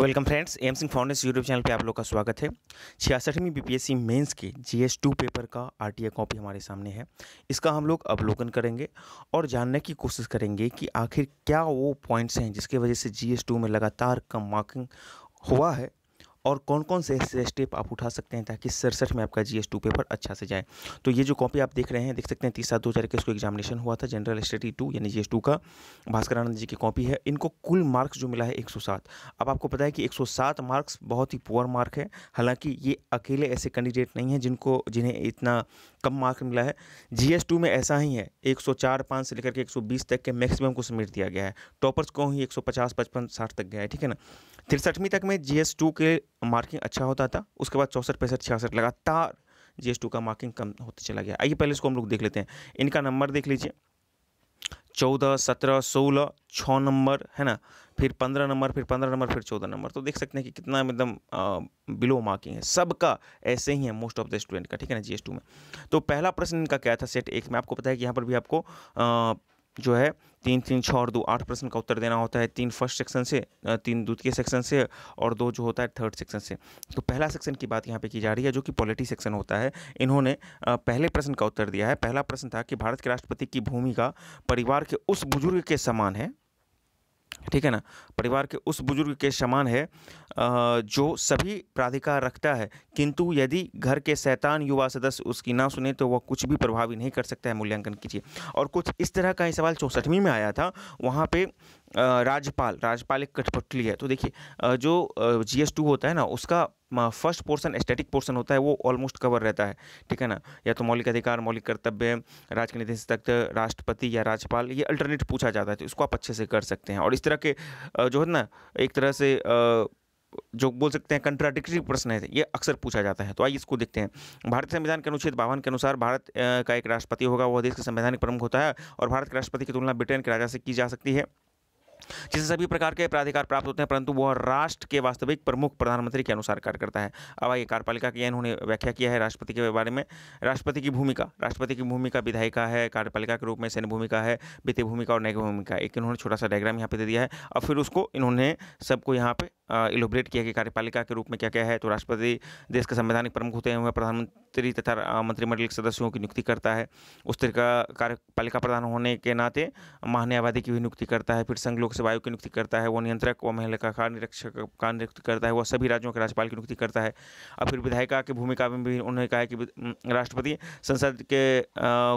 Welcome friends, M Singh foundation YouTube channel पे आप लोग का स्वागत है। छियासठवीं बीपीएससी मेंस के जीएस टू पेपर का आरटीए कॉपी हमारे सामने है। इसका हम लोग अवलोकन करेंगे और जानने की कोशिश करेंगे कि आखिर क्या वो पॉइंट्स हैं जिसके वजह से जीएस टू में लगातार कम मार्किंग हुआ है। और कौन कौन से ऐसे स्टेप आप उठा सकते हैं ताकि सड़सठ में आपका जी एस टू पेपर अच्छा से जाए? तो ये जो कॉपी आप देख रहे हैं, देख सकते हैं तीस सात दो हज़ार इक्कीस को एग्जामिनेशन हुआ था जनरल स्टडी टू यानी जी एस टू का। भास्कर आनंद जी की कॉपी है। इनको कुल मार्क्स जो मिला है एक सौ सात। अब आपको पता है कि एक सौ सात मार्क्स बहुत ही पुअर मार्क है। हालाँकि ये अकेले ऐसे कैंडिडेट नहीं हैं जिनको, जिन्हें इतना कम मार्क मिला है। जी एस टू में ऐसा ही है। एक सौ चार, पाँच से लेकर के एक सौ बीस तक के मैक्सिमम को समेट दिया गया है। टॉपर्स को ही एक सौ पचास, पचपन, साठ तक गया है, ठीक है ना? तिरसठवीं तक में जी एस टू के मार्किंग अच्छा होता था, उसके बाद चौंसठ पैंसठ छियासठ लगातार जी का मार्किंग कम होते चला गया। आइए पहले इसको हम लोग देख लेते हैं। इनका नंबर देख लीजिए। चौदह, सत्रह, सोलह छः नंबर है ना? फिर पंद्रह नंबर फिर पंद्रह नंबर फिर चौदह नंबर तो देख सकते हैं कि कितना एकदम बिलो मार्किंग है। सबका ऐसे ही है मोस्ट ऑफ़ द स्टूडेंट का, ठीक है ना जी में? तो पहला प्रश्न इनका क्या था? सेट एक में आपको पता है कि यहाँ पर भी आपको जो है, तीन तीन छः और दो, आठ प्रश्न का उत्तर देना होता है, तीन फ़र्स्ट सेक्शन से तीन द्वितीय सेक्शन से और दो जो होता है थर्ड सेक्शन से। तो पहला सेक्शन की बात यहाँ पे की जा रही है, जो कि पॉलिटी सेक्शन होता है। इन्होंने पहले प्रश्न का उत्तर दिया है। पहला प्रश्न था कि भारत के राष्ट्रपति की भूमिका परिवार के उस बुज़ुर्ग के समान है ठीक है ना? परिवार के उस बुज़ुर्ग के समान है जो सभी प्राधिकार रखता है। किंतु यदि घर के शैतान युवा सदस्य उसकी ना सुने तो वह कुछ भी प्रभावी नहीं कर सकता है, मूल्यांकन कीजिए। और कुछ इस तरह का ही सवाल चौंसठवीं में आया था, वहाँ पे राज्यपाल राज्यपाल एक कठपुतली है। तो देखिए जो जी एस टू होता है ना, उसका फ़र्स्ट पोर्शन स्टैटिक पोर्शन होता है, वो ऑलमोस्ट कवर रहता है, ठीक है ना? या तो मौलिक अधिकार, मौलिक कर्तव्य राज्य के राष्ट्रपति या राज्यपाल, ये अल्टरनेट पूछा जाता है तो इसको आप अच्छे से कर सकते हैं। और इस तरह के जो है ना, एक तरह से जो बोल सकते हैं कंट्राडिक्टरी प्रश्न है, ये अक्सर पूछा जाता है। तो आइए इसको देखते हैं। भारतीय संविधान के अनुच्छेद बावन के अनुसार भारत का एक राष्ट्रपति होगा, वह देश के संवैधानिक प्रमुख होता है, और भारत के राष्ट्रपति की तुलना ब्रिटेन के राजा से की जा सकती है। जिसे सभी प्रकार के प्राधिकार प्राप्त होते हैं, परंतु वह राष्ट्र के वास्तविक प्रमुख प्रधानमंत्री के अनुसार कार्य करता है। अब आइए कार्यपालिका की इन्होंने व्याख्या किया है राष्ट्रपति के बारे में। राष्ट्रपति की भूमिका, राष्ट्रपति की भूमिका विधायिका है, कार्यपालिका के रूप में सैन्य भूमिका है, वित्तीय भूमिका और न्यायिक भूमिका। एक इन्होंने छोटा सा डायग्राम यहाँ पे दे दिया है और फिर उसको इन्होंने सबको यहाँ पे इलोबरेट किया कि कार्यपालिका के रूप में क्या क्या है। तो राष्ट्रपति देश के संवैधानिक प्रमुख होते हैं वह प्रधानमंत्री तथा मंत्रिमंडल के सदस्यों की नियुक्ति करता है। उस तरह का कार्यपालिका प्रधान होने के नाते महान्यायवादी की भी नियुक्ति करता है। फिर संघ लोक सेवा आयोग की नियुक्ति करता है, वो नियंत्रक, व महिला का निरीक्षक का नियुक्ति करता है वह सभी राज्यों के राज्यपाल की नियुक्ति करता है। और फिर विधायिका की भूमिका में भी उन्होंने कहा है कि राष्ट्रपति संसद के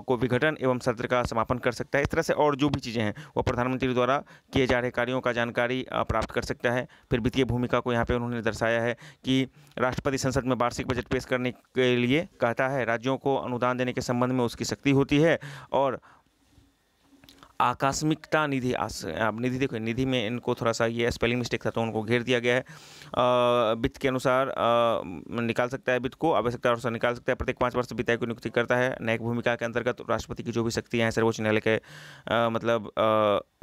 को विघटन एवं सत्र का समापन कर सकता है। इस तरह से और जो भी चीज़ें हैं वह प्रधानमंत्री द्वारा किए जा रहे कार्यों का जानकारी प्राप्त कर सकता है। फिर वित्तीय भूमिका को यहाँ पर उन्होंने दर्शाया है कि राष्ट्रपति संसद में वार्षिक बजट पेश करने के लिए कहता है, राज्यों को अनुदान देने के संबंध में उसकी शक्ति होती है और आकस्मिकता निधि अब निधि देखो, निधि में इनको थोड़ा सा ये स्पेलिंग मिस्टेक था तो उनको घेर दिया गया है। वित्त के अनुसार निकाल सकता है वित्त को, आवश्यकता अनुसार निकाल सकता है। प्रत्येक पाँच वर्ष विधायक को नियुक्ति करता है। न्यायिक भूमिका के अंतर्गत राष्ट्रपति की जो भी शक्तियाँ हैं, सर्वोच्च न्यायालय के मतलब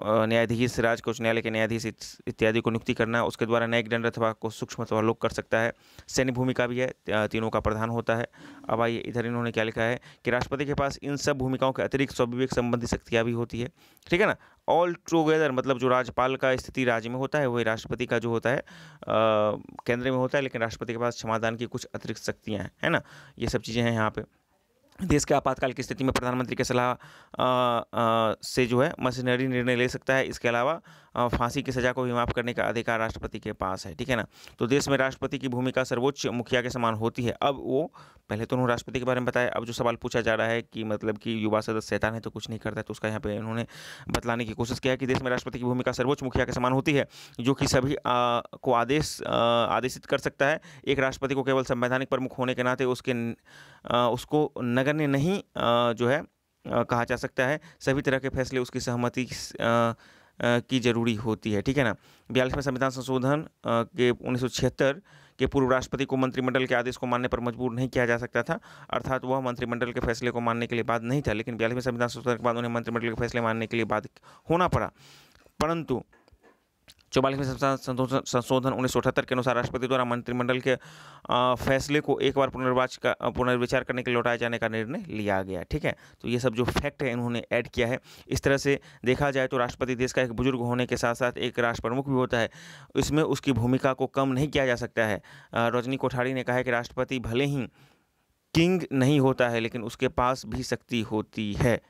न्यायाधीश राज्य के उच्च न्यायालय के न्यायाधीश इत्यादि को नियुक्ति करना, उसके द्वारा न्यायिक दंड अथवा को सूक्ष्म अथवा लोक कर सकता है। सैन्य भूमिका भी है तीनों का प्रधान होता है। अब आइए इधर इन्होंने क्या लिखा है कि राष्ट्रपति के पास इन सब भूमिकाओं के अतिरिक्त स्वविवेक संबंधी शक्तियाँ भी होती है। ठीक है ना? ऑल टुगेदर मतलब जो राज्यपाल का स्थिति राज्य में होता है, वही राष्ट्रपति का जो होता है केंद्र में होता है, लेकिन राष्ट्रपति के पास क्षमादान की कुछ अतिरिक्त शक्तियाँ हैं, है ना? ये सब चीज़ें हैं यहाँ पे। देश के आपातकाल की स्थिति में प्रधानमंत्री के सलाह से जो है मशीनरी निर्णय ले सकता है। इसके अलावा फांसी की सज़ा को भी माफ़ करने का अधिकार राष्ट्रपति के पास है, ठीक है ना? तो देश में राष्ट्रपति की भूमिका सर्वोच्च मुखिया के समान होती है। अब वो, पहले तो उन्होंने राष्ट्रपति के बारे में बताया, अब जो सवाल पूछा जा रहा है कि मतलब कि युवा सदस्य शैतान है तो कुछ नहीं करता है तो उसका यहाँ पे उन्होंने बतलाने की कोशिश किया कि देश में राष्ट्रपति की भूमिका सर्वोच्च मुखिया के समान होती है, जो कि सभी को आदेश आदेशित कर सकता है। एक राष्ट्रपति को केवल संवैधानिक प्रमुख होने के नाते उसके उसको नगण्य नहीं जो है कहा जा सकता है। सभी तरह के फैसले उसकी सहमति की ज़रूरी होती है, ठीक है ना? बयालीसवें संविधान संशोधन के उन्नीस सौ छिहत्तर के पूर्व राष्ट्रपति को मंत्रिमंडल के आदेश को मानने पर मजबूर नहीं किया जा सकता था, अर्थात वह मंत्रिमंडल के फैसले को मानने के लिए बाद नहीं था, लेकिन बयालीसवें संविधान संशोधन के बाद उन्हें मंत्रिमंडल के फैसले मानने के लिए बाद होना पड़ा। परंतु चौवालीसवें संशोधन उन्नीस सौ अठहत्तर के अनुसार राष्ट्रपति द्वारा मंत्रिमंडल के फैसले को एक बार पुनर्वाच का, पुनर्विचार करने के लौटाए जाने का निर्णय लिया गया, ठीक है? तो ये सब जो फैक्ट है, इन्होंने ऐड किया है। इस तरह से देखा जाए तो राष्ट्रपति देश का एक बुज़ुर्ग होने के साथ साथ एक राष्ट्र प्रमुख भी होता है। इसमें उसकी भूमिका को कम नहीं किया जा सकता है। रजनी कोठारी ने कहा है कि राष्ट्रपति भले ही किंग नहीं होता है, लेकिन उसके पास भी शक्ति होती है।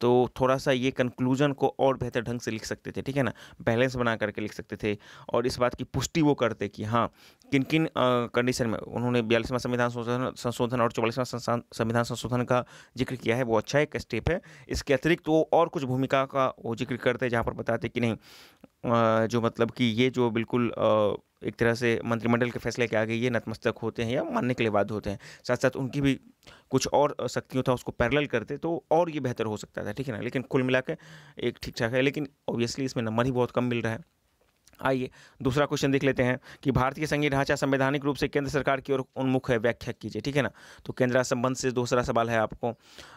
तो थोड़ा सा ये कंक्लूजन को और बेहतर ढंग से लिख सकते थे, ठीक है ना? बैलेंस बना करके लिख सकते थे और इस बात की पुष्टि वो करते कि हाँ किन किन कंडीशन में उन्होंने बयालीसवां संविधान संशोधन और चौवालीसवां संविधान संशोधन का ज़िक्र किया है, वो अच्छा एक स्टेप है। इसके अतिरिक्त वो और कुछ भूमिका का वो ज़िक्र करते जहाँ पर बताते कि नहीं जो मतलब कि ये जो बिल्कुल एक तरह से मंत्रिमंडल के फैसले के आगे ये नतमस्तक होते हैं या मानने के लिए बाध्य होते हैं, साथ साथ उनकी भी कुछ और शक्तियों था उसको पैरल करते तो और ये बेहतर हो सकता था, ठीक है ना? लेकिन कुल मिला एक ठीक ठाक है, लेकिन ऑब्वियसली इसमें नंबर ही बहुत कम मिल रहा है। आइए दूसरा क्वेश्चन देख लेते हैं कि भारतीय संघीय ढांचा संवैधानिक रूप से केंद्र सरकार की ओर उन्मुख है व्याख्या कीजिए ठीक है ना? तो केंद्र संबंध से दूसरा सवाल है आपको।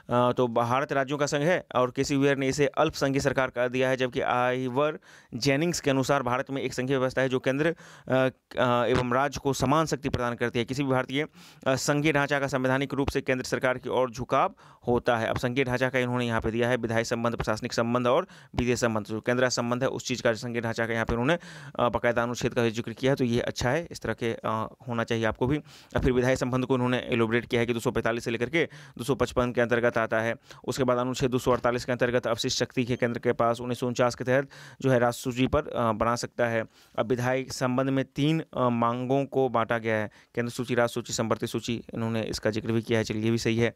आ, तो भारत राज्यों का संघ है और किसी वेयर ने इसे अल्प संघीय सरकार कर दिया है जबकि आईवर जेनिंग्स के अनुसार भारत में एक संघीय व्यवस्था है जो केंद्र एवं राज्य को समान शक्ति प्रदान करती है। किसी भी भारतीय संघीय ढांचा का संवैधानिक रूप से केंद्र सरकार की ओर झुकाव होता है। अब संघीय ढांचा का इन्होंने यहाँ पर दिया है विधायी संबंध प्रशासनिक संबंध और विदेश संबंध। जो केंद्र संबंध है उस चीज़ का संघीय ढांचा का यहाँ पर उन्होंने बाकायदा अनुच्छेद का ज़िक्र किया है तो ये अच्छा है। इस तरह के होना चाहिए आपको भी। और फिर विधायी संबंध को उन्होंने एलोबरेट किया है कि दो सौ पैंतालीस से लेकर के दो सौ पचपन के अंतर्गत आता है। उसके बाद अनुच्छेद दो सौ अड़तालीस के अंतर्गत अवशिष्ट शक्ति के केंद्र के पास उन्नीस सौ उनचास के तहत जो है राष्ट्र सूची पर बना सकता है। अब विधायी संबंध में तीन मांगों को बांटा गया है। केंद्र सूची राष्ट्र सूची संवर्ती सूची, इन्होंने इसका ज़िक्र भी किया है। चलिए भी सही है।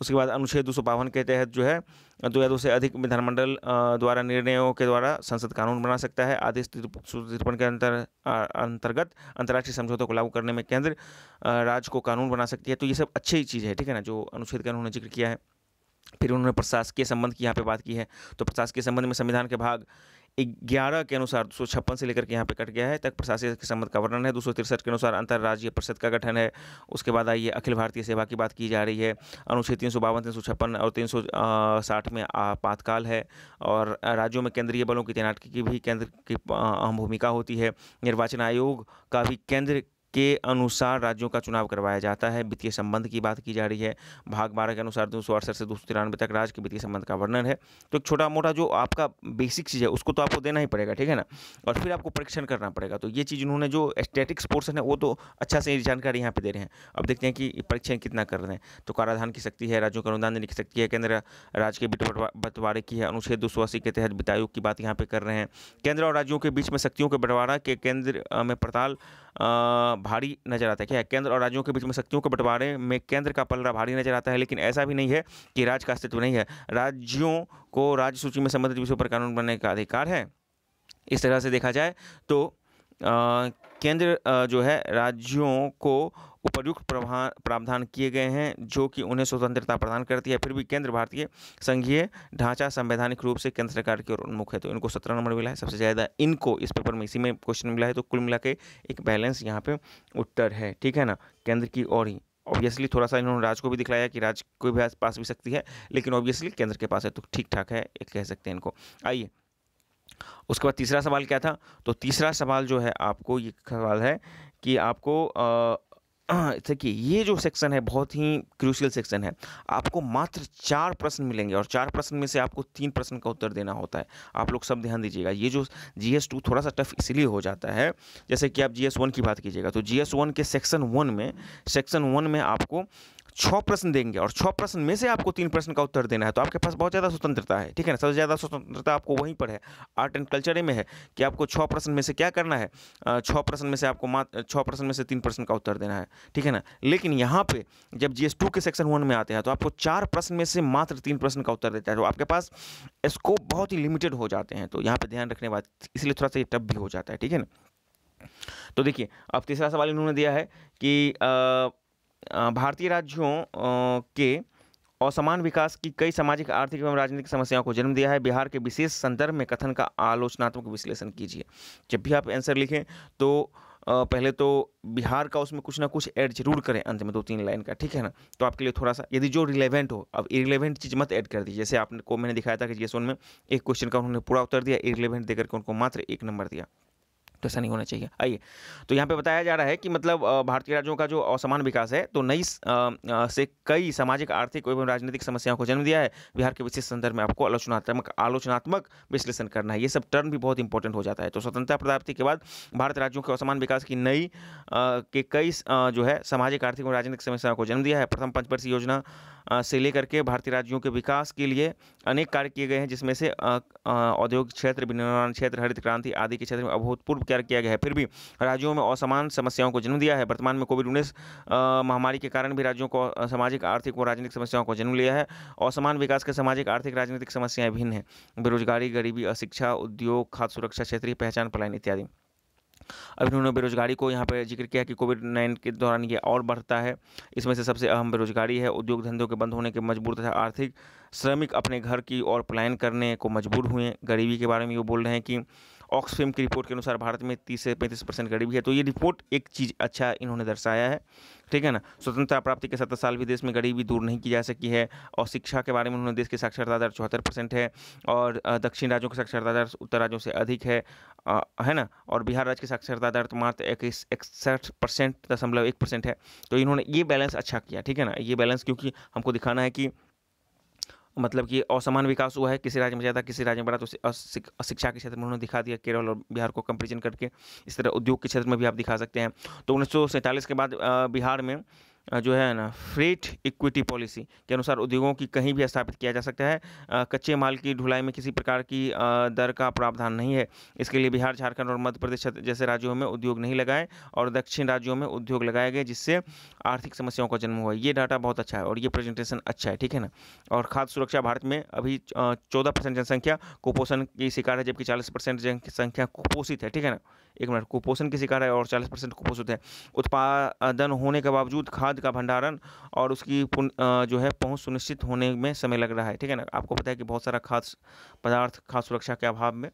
उसके बाद अनुच्छेद दो सौ बावन के तहत जो है दो या दो से अधिक विधानमंडल द्वारा निर्णयों के द्वारा संसद कानून बना सकता है। आदेश तिरपन के अंतर अंतर्गत अंतर्राष्ट्रीय समझौतों को लागू करने में केंद्र राज्य को कानून बना सकती है। तो ये सब अच्छी ही चीज़ है, ठीक है ना, जो अनुच्छेद का उन्होंने ज़िक्र किया है। फिर उन्होंने प्रशासकीय संबंध की यहाँ पे बात की है। तो प्रशासकीय संबंध में संविधान के भाग ग्यारह के अनुसार, दो से लेकर के यहाँ पे कट गया है। तक प्रशासनिक संबंध का वर्णन है, दो के अनुसार अंतर्राज्यीय परिषद का गठन है। उसके बाद आइए अखिल भारतीय सेवा की बात की जा रही है। अनुच्छेद तीन सौ बावन, तीन सौ छप्पन और तीन सौ साठ में आपातकाल है और राज्यों में केंद्रीय बलों की तैनाती की भी केंद्र की अहम भूमिका होती है। निर्वाचन आयोग का भी केंद्र के अनुसार राज्यों का चुनाव करवाया जाता है। वित्तीय संबंध की बात की जा रही है। भाग बारह के अनुसार दो सौ अड़सठ से दो सौ तिरानवे तक राज्य के वित्तीय संबंध का वर्णन है। तो छोटा मोटा जो आपका बेसिक चीज़ है, उसको तो आपको देना ही पड़ेगा, ठीक है ना? और फिर आपको परीक्षण करना पड़ेगा। तो ये चीज़ उन्होंने जो स्टेटिक्स पोर्सन है, वो तो अच्छा से जानकारी यहाँ पे दे रहे हैं। अब देखते हैं कि परीक्षण कितना कर रहे हैं। तो कराधान की शक्ति है, राज्यों का अनुदान देने की शक्ति है, केंद्र राज्य के बंटवारे की है, अनुच्छेद दो सौ अस्सी के तहत वित्त आयोग की बात यहाँ पे कर रहे हैं। केंद्र और राज्यों के बीच में शक्तियों के बंटवारा के केंद्र में पड़ताल भारी नज़र आता है। क्या केंद्र और राज्यों के बीच में शक्तियों के बंटवारे में केंद्र का पलरा भारी नज़र आता है, लेकिन ऐसा भी नहीं है कि राज्य का अस्तित्व नहीं है। राज्यों को राज्य सूची में संबंधित विषयों पर कानून बनाने का अधिकार है। इस तरह से देखा जाए तो केंद्र जो है, राज्यों को उपयुक्त प्रावधान किए गए हैं, जो कि उन्हें स्वतंत्रता प्रदान करती है। फिर भी केंद्र भारतीय संघीय ढांचा संवैधानिक रूप से केंद्र सरकार की ओर उन्मुख है। तो इनको सत्रह नंबर मिला है। सबसे ज़्यादा इनको इस पेपर में इसी में क्वेश्चन मिला है। तो कुल मिला के एक बैलेंस यहाँ पे उत्तर है। ठीक है ना? केंद्र की ओर ही। ऑब्वियसली थोड़ा सा इन्होंने राज्य को भी दिखलाया कि राज्य को भी पास भी सकती है, लेकिन ऑब्वियसली केंद्र के पास है तो ठीक ठाक है, एक कह सकते हैं इनको। आइए। उसके बाद तीसरा सवाल क्या था? तो तीसरा सवाल जो है आपको, ये सवाल है कि आपको देखिए, ये जो सेक्शन है, बहुत ही क्रूशियल सेक्शन है। आपको मात्र चार प्रश्न मिलेंगे और चार प्रश्न में से आपको तीन प्रश्न का उत्तर देना होता है। आप लोग सब ध्यान दीजिएगा, ये जो जी एस टू थोड़ा सा टफ इसलिए हो जाता है, जैसे कि आप जी एस वन की बात कीजिएगा तो जी एस वन के सेक्शन वन में सेक्शन वन में आपको छः प्रश्न देंगे और छः प्रश्न में से आपको तीन प्रश्न का उत्तर देना है तो आपके पास बहुत ज़्यादा स्वतंत्रता है ठीक है ना? सबसे ज़्यादा स्वतंत्रता आपको वहीं पर है आर्ट एंड कल्चर में है कि आपको छः प्रश्न में से क्या करना है छः प्रश्न में से आपको मात्र छः प्रश्न में से तीन प्रश्न का उत्तर देना है ठीक है ना? लेकिन यहाँ पे जब जी के सेक्शन वन में आते हैं तो आपको चार प्रश्न में से मात्र तीन प्रश्न का उत्तर देता है तो आपके पास स्कोप बहुत ही लिमिटेड हो जाते हैं तो यहाँ पर ध्यान रखने बाद इसलिए थोड़ा सा ये टफ भी हो जाता है ठीक है ना? तो देखिए अब तीसरा सवाल इन्होंने दिया है कि आ, भारतीय राज्यों के असमान विकास की कई सामाजिक, आर्थिक एवं राजनीतिक समस्याओं को जन्म दिया है। बिहार के विशेष संदर्भ में कथन का आलोचनात्मक विश्लेषण कीजिए। जब भी आप आंसर लिखें तो पहले तो बिहार का उसमें कुछ ना कुछ ऐड ज़रूर करें अंत में दो तीन लाइन का, ठीक है ना? तो आपके लिए थोड़ा सा यदि जो रिलेवेंट हो, अब इरिलेवेंट चीज़ मत ऐड कर दीजिए। जैसे आपने को, मैंने दिखाया था कि जीएस में एक क्वेश्चन का उन्होंने पूरा उत्तर दिया इरिलेवेंट देकर के उनको मात्र एक नंबर दिया। तो ऐसा नहीं होना चाहिए। आइए तो यहाँ पे बताया जा रहा है कि मतलब भारतीय राज्यों का जो असमान विकास है तो नई से कई सामाजिक, आर्थिक एवं राजनीतिक समस्याओं को जन्म दिया है। बिहार के विशेष संदर्भ में आपको आलोचनात्मक आलोचनात्मक विश्लेषण करना है। ये सब टर्म भी बहुत इंपॉर्टेंट हो जाता है। तो स्वतंत्रता प्राप्ति के बाद भारत राज्यों के असमान विकास की नई के कई जो है, सामाजिक, आर्थिक और राजनीतिक समस्याओं को जन्म दिया है। प्रथम पंचवर्षीय योजना से लेकर के भारतीय राज्यों के विकास के लिए अनेक कार्य किए गए हैं, जिसमें से औद्योगिक क्षेत्र, विनिर्माण क्षेत्र, हरित क्रांति आदि के क्षेत्र में अभूतपूर्व कार्य किया गया है। फिर भी राज्यों में असमान समस्याओं को जन्म दिया है। वर्तमान में कोविड उन्नीस महामारी के कारण भी राज्यों को सामाजिक, आर्थिक और राजनीतिक समस्याओं को जन्म लिया है। असमान विकास के सामाजिक, आर्थिक, राजनीतिक समस्याएँ भिन्न हैं। बेरोजगारी, गरीबी, अशिक्षा, उद्योग, खाद्य सुरक्षा क्षेत्रीय पहचान, पलायन इत्यादि। अभी उन्होंने बेरोजगारी को यहाँ पर ज़िक्र किया कि कोविड नाइन के दौरान ये और बढ़ता है। इसमें से सबसे अहम बेरोजगारी है। उद्योग धंधों के बंद होने के मजबूर तथा आर्थिक, श्रमिक अपने घर की ओर पलायन करने को मजबूर हुए गरीबी के बारे में ये बोल रहे हैं कि ऑक्सफेम की रिपोर्ट के अनुसार भारत में तीस से पैंतीस परसेंट गरीबी है। तो ये रिपोर्ट एक चीज़ अच्छा इन्होंने दर्शाया है। ठीक है ना? स्वतंत्रता प्राप्ति के सत्तर साल भी देश में गरीबी दूर नहीं की जा सकी है और शिक्षा के बारे में उन्होंने देश की साक्षरता दर चौहत्तर परसेंट है और दक्षिण राज्यों की साक्षरता दर उत्तर राज्यों से अधिक है आ, है ना? और बिहार राज्य की साक्षरता दर तो मात्र इक्कीस इकसठ परसेंट दशमलव एक परसेंट है। तो इन्होंने ये बैलेंस अच्छा किया ठीक है ना? ये बैलेंस क्योंकि हमको दिखाना है कि मतलब कि असमान विकास हुआ है, किसी राज्य में ज़्यादा, किसी राज्य में बड़ा तो शिक्षा के क्षेत्र में उन्होंने दिखा दिया, केरल और बिहार को कंपेरिजन करके। इस तरह उद्योग के क्षेत्र में भी आप दिखा सकते हैं। तो उन्नीस सौ सैंतालीस के बाद बिहार में जो है ना फ्रेट इक्विटी पॉलिसी के अनुसार उद्योगों की कहीं भी स्थापित किया जा सकता है। कच्चे माल की ढुलाई में किसी प्रकार की दर का प्रावधान नहीं है। इसके लिए बिहार, झारखंड और मध्य प्रदेश जैसे राज्यों में उद्योग नहीं लगाए और दक्षिण राज्यों में उद्योग लगाए गए, जिससे आर्थिक समस्याओं का जन्म हुआ। ये डाटा बहुत अच्छा है और ये प्रेजेंटेशन अच्छा है, ठीक है ना? और खाद्य सुरक्षा भारत में अभी चौदह परसेंट जनसंख्या, कुपोषण की शिकार है, जबकि चालीस परसेंट जनसंख्या कुपोषित है, ठीक है ना? एक मिनट, कुपोषण की शिकार है और चालीस परसेंट कुपोषित है। उत्पादन होने के बावजूद खाद का भंडारण और उसकी जो है पहुँच सुनिश्चित होने में समय लग रहा है, ठीक है ना? आपको पता है कि बहुत सारा खाद्य पदार्थ खाद्य सुरक्षा के अभाव में,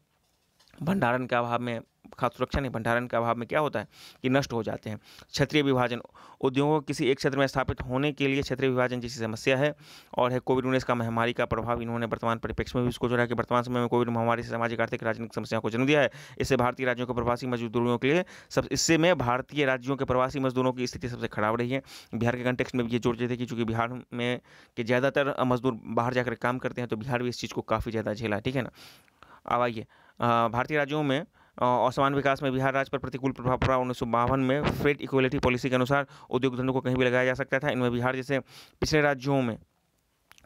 भंडारण के अभाव में खाद्य सुरक्षा नहीं, भंडारण के अभाव में क्या होता है कि नष्ट हो जाते हैं। क्षेत्रीय विभाजन, उद्योगों किसी एक क्षेत्र में स्थापित होने के लिए क्षेत्रीय विभाजन जैसी समस्या है और है कोविड उन्नीस का महामारी का प्रभाव। इन्होंने वर्तमान परिप्रेक्ष्य में भी इसको जोड़ा कि वर्तमान समय में कोविड महामारी से सामाजिक, आर्थिक, राजनीतिक समस्याओं को जन्म दिया है। इससे भारतीय राज्यों के प्रवासी मजदूरों के लिए सब, इससे में भारतीय राज्यों के प्रवासी मजदूरों की स्थिति सबसे खराब रही है। बिहार के कंटेक्स में भी ये जोड़ थे कि चूँकि बिहार में के ज़्यादातर मजदूर बाहर जाकर काम करते हैं तो बिहार भी इस चीज़ को काफ़ी ज़्यादा झेला ठीक है ना? अब आइए भारतीय राज्यों में असमान विकास में बिहार राज्य पर प्रतिकूल प्रभाव पड़ा। उन्नीस सौ बावन में फ्रेट इक्वलिटी पॉलिसी के अनुसार उद्योग धंधों को कहीं भी लगाया जा सकता था। इनमें बिहार जैसे पिछले राज्यों में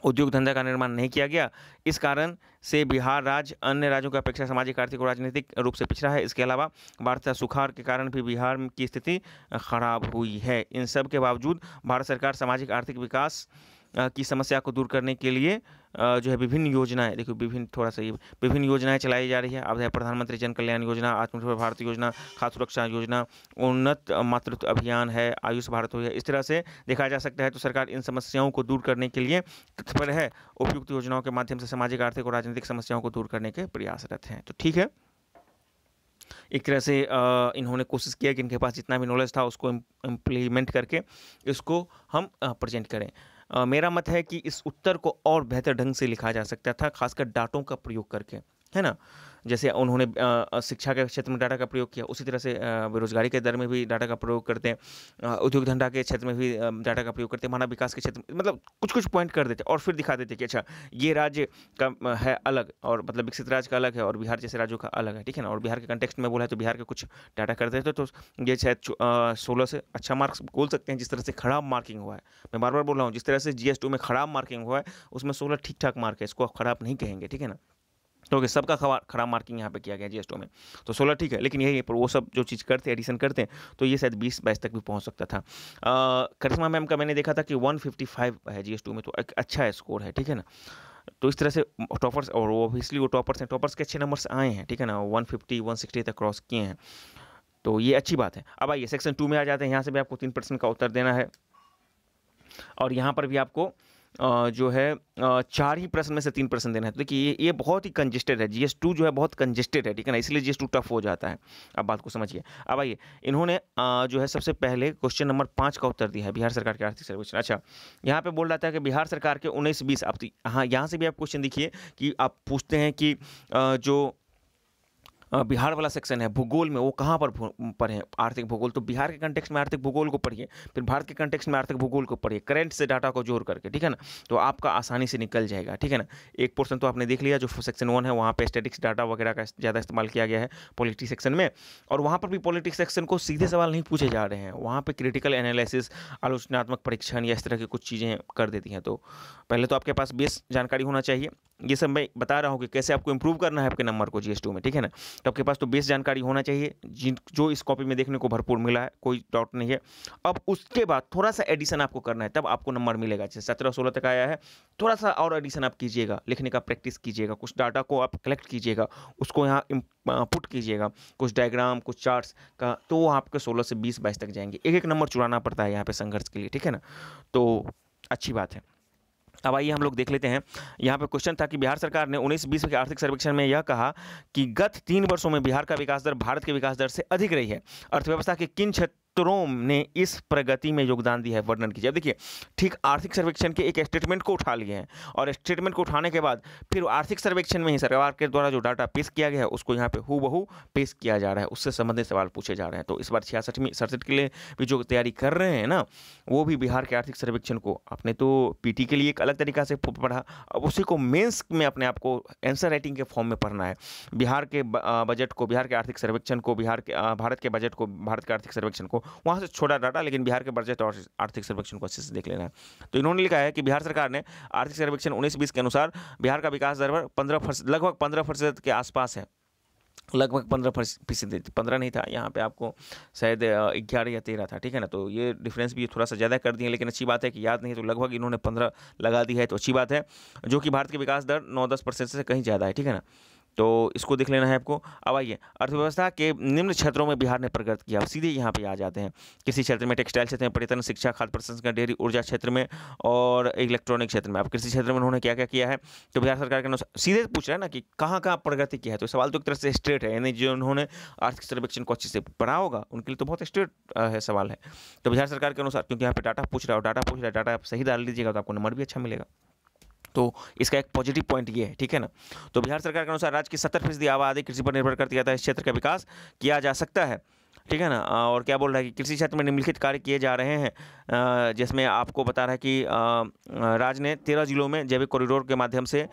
उद्योग धंधा का निर्माण नहीं किया गया। इस कारण से बिहार राज्य अन्य राज्यों की अपेक्षा सामाजिक, आर्थिक और राजनीतिक रूप से पिछड़ा है। इसके अलावा भारत सुखाड़ के कारण भी बिहार की स्थिति खराब हुई है। इन सब के बावजूद भारत सरकार सामाजिक, आर्थिक विकास की समस्या को दूर करने के लिए जो है विभिन्न योजनाएँ, देखो विभिन्न थोड़ा सा ये विभिन्न योजनाएँ चलाई जा रही है। अब प्रधानमंत्री जन कल्याण योजना, आत्मनिर्भर भारत योजना खाद्य सुरक्षा योजना, उन्नत मातृत्व अभियान है, आयुष भारत हो गया। इस तरह से देखा जा सकता है तो सरकार इन समस्याओं को दूर करने के लिए तत्पर है। उपयुक्त योजनाओं के माध्यम से सामाजिक, आर्थिक और राजनीतिक समस्याओं को दूर करने के प्रयासरत हैं। तो ठीक है। एक तरह से इन्होंने कोशिश किया कि इनके पास जितना भी नॉलेज था उसको इम्प्लीमेंट करके इसको हम प्रेजेंट करें। मेरा मत है कि इस उत्तर को और बेहतर ढंग से लिखा जा सकता था, खासकर डाटों का प्रयोग करके। है ना? जैसे उन्होंने शिक्षा के क्षेत्र में डाटा का प्रयोग किया, उसी तरह से बेरोजगारी के दर में भी डाटा का प्रयोग करते हैं उद्योग धंधा के क्षेत्र में भी डाटा का प्रयोग करते हैं, मानव विकास के क्षेत्र में मतलब कुछ कुछ पॉइंट कर देते और फिर दिखा देते कि अच्छा ये राज्य का है अलग और मतलब विकसित राज्य का अलग है और बिहार जैसे राज्यों का अलग है, ठीक है ना? और बिहार के कंटेक्स्ट में बोला है तो बिहार के कुछ डाटा कर देते तो ये शायद सोलह से अच्छा मार्क्स बोल सकते हैं, जिस तरह से खराब मार्किंग हुआ है। मैं बार बार बोल रहा हूँ, जिस तरह से जी में खराब मार्किंग हुआ है, उसमें सोलह ठीक ठाक मार्क है, इसको खराब नहीं कहेंगे, ठीक है ना? तो ओके सबका खराब मार्किंग यहाँ पे किया गया जी में। तो सोलह ठीक है, लेकिन यही पर वो सब जो चीज़ करते हैं एडिशन करते हैं तो ये शायद बीस बाईस तक भी पहुँच सकता था। करिश्मा मैम का मैंने देखा था कि वन है जी में तो एक अच्छा स्कोर है, ठीक है ना? तो इस तरह से टॉपर्स और वो ऑब्वियसली वो टॉपर्स हैं टॉपर्स के अच्छे नंबर्स आए हैं, ठीक है ना? वन फिफ्टी वन सिक्सटी तक क्रॉस किए हैं। तो ये अच्छी बात है। अब आइए सेक्शन टू में आ जाते हैं। यहाँ से भी आपको तीन परसेंट का उत्तर देना है। और यहाँ पर भी आपको जो है चार ही प्रश्न में से तीन प्रश्न देना है। तो देखिए, ये ये बहुत ही कंजेस्टेड है जीएस टू जो है बहुत कंजेस्टेड है, ठीक है ना? इसलिए जीएस टू टफ हो जाता है। अब बात को समझिए। अब आइए, इन्होंने जो है सबसे पहले क्वेश्चन नंबर पाँच का उत्तर दिया है बिहार सरकार के आर्थिक सर्वेक्षण। अच्छा यहाँ पर बोल रहा था कि बिहार सरकार के उन्नीस बीस आप हाँ यहाँ से भी आप क्वेश्चन देखिए कि आप पूछते हैं कि जो बिहार वाला सेक्शन है, भूगोल में, वो कहाँ पर पढ़ें आर्थिक भूगोल तो बिहार के कंटेक्स में आर्थिक भूगोल को पढ़िए, फिर भारत के कंटेक्स में आर्थिक भूगोल को पढ़िए करेंट से डाटा को जोड़ करके, ठीक है ना? तो आपका आसानी से निकल जाएगा, ठीक है ना? एक पोर्सन तो आपने देख लिया, जो सेक्शन वन है, वहाँ पर स्टेटिक्स डाटा वगैरह का ज़्यादा इस्तेमाल किया गया है पॉलिटिक्स सेक्शन में, और वहाँ पर भी पॉलिटिक्स सेक्शन को सीधे सवाल नहीं पूछे जा रहे हैं। वहाँ पर क्रिटिकल एनालिसिस आलोचनात्मक परीक्षण या इस तरह की कुछ चीज़ें कर देती हैं तो पहले तो आपके पास बेस जानकारी होना चाहिए। ये सब मैं बता रहा हूँ कि कैसे आपको इंप्रूव करना है आपके नंबर को जी में, ठीक है ना? तो आपके पास तो बेस जानकारी होना चाहिए। जिन, जो इस कॉपी में देखने को भरपूर मिला है, कोई डाउट नहीं है। अब उसके बाद थोड़ा सा एडिशन आपको करना है, तब आपको नंबर मिलेगा। जैसे सत्रह सोलह तक आया है थोड़ा सा और एडिशन आप कीजिएगा, लिखने का प्रैक्टिस कीजिएगा, कुछ डाटा को आप कलेक्ट कीजिएगा, उसको यहाँ पुट कीजिएगा, कुछ डायग्राम कुछ चार्ट्स का तो वो आपके सोलह से बीस बाईस तक जाएँगे। एक एक नंबर चुराना पड़ता है यहाँ पर संघर्ष के लिए, ठीक है ना? तो अच्छी बात है। अब आइए हम लोग देख लेते हैं। यहाँ पर क्वेश्चन था कि बिहार सरकार ने उन्नीस बीस के आर्थिक सर्वेक्षण में यह कहा कि गत तीन वर्षों में बिहार का विकास दर भारत के विकास दर से अधिक रही है। अर्थव्यवस्था के किन क्षेत्र सूत्रों ने इस प्रगति में योगदान दिया है, वर्णन कीजिए। देखिए, ठीक आर्थिक सर्वेक्षण के एक स्टेटमेंट को उठा लिए हैं और स्टेटमेंट को उठाने के बाद फिर आर्थिक सर्वेक्षण में ही सरकार के द्वारा जो डाटा पेश किया गया है, उसको यहाँ पे हु बहु पेश किया जा रहा है। उससे संबंधित सवाल पूछे जा रहे हैं। तो इस बार छियासठवीं सड़सठ के लिए भी जो तैयारी कर रहे हैं ना, वो भी बिहार के आर्थिक सर्वेक्षण को अपने तो पीटी के लिए एक अलग तरीका से पढ़ा। अब उसी को मेन्स में अपने आप को आंसर राइटिंग के फॉर्म में पढ़ना है। बिहार के बजट को, बिहार के आर्थिक सर्वेक्षण को, बिहार के भारत के बजट को, भारत के आर्थिक सर्वेक्षण को वहाँ से छोटा डाटा, लेकिन बिहार के बजट और आर्थिक सर्वेक्षण को अच्छे से देख लेना है। तो इन्होंने लिखा है कि बिहार सरकार ने आर्थिक सर्वेक्षण उन्नीस बीस के अनुसार बिहार का विकास दर पंद्रह लगभग पंद्रह प्रतिशत के आसपास है। लगभग पंद्रह फ़ीसदी, पंद्रह नहीं था, यहाँ पे आपको शायद ग्यारह या तेरह था, ठीक है ना? तो ये डिफरेंस भी थोड़ा सा ज़्यादा कर दिए, लेकिन अच्छी बात है कि याद नहीं तो लगभग इन्होंने पंद्रह लगा दी है तो अच्छी बात है, जो कि भारत के विकास दर नौ दस परसेंट से कहीं ज़्यादा है, ठीक है ना? तो इसको देख लेना है आपको। अब आइए, अर्थव्यवस्था के निम्न क्षेत्रों में बिहार ने प्रगति किया। अब सीधे यहाँ पे आ जाते हैं। किसी क्षेत्र में टेक्सटाइल क्षेत्र में पर्यटन, शिक्षा, खाद्य प्रसंस्करण, डेयरी, ऊर्जा क्षेत्र में और इलेक्ट्रॉनिक क्षेत्र में। अब कृषि क्षेत्र में उन्होंने क्या क्या किया है? तो बिहार सरकार के अनुसार सीधे पूछ रहे हैं ना कि कहाँ कहाँ प्रगति किया है? तो सवाल तो एक तरह से स्ट्रेट है। यानी जो उन्होंने आर्थिक सर्वेक्षण को अच्छे से पढ़ा होगा, उनके लिए तो बहुत स्ट्रेट है सवाल है। तो बिहार सरकार के अनुसार, क्योंकि यहाँ पर डाटा पूछ रहा हो, डाटा पूछ रहा है, डाटा आप सही डाल लीजिएगा तो आपको नंबर भी अच्छा मिलेगा। तो इसका एक पॉजिटिव पॉइंट ये है, ठीक है ना? तो बिहार सरकार के अनुसार राज्य की सत्तर फ़ीसदी आबादी कृषि पर निर्भर करती है इस क्षेत्र का विकास किया जा सकता है, ठीक है ना? और क्या बोल रहा है कि कृषि क्षेत्र में निम्नलिखित कार्य किए जा रहे हैं जिसमें आपको बता रहा है कि राज्य ने तेरह जिलों में जैविक कॉरिडोर के माध्यम से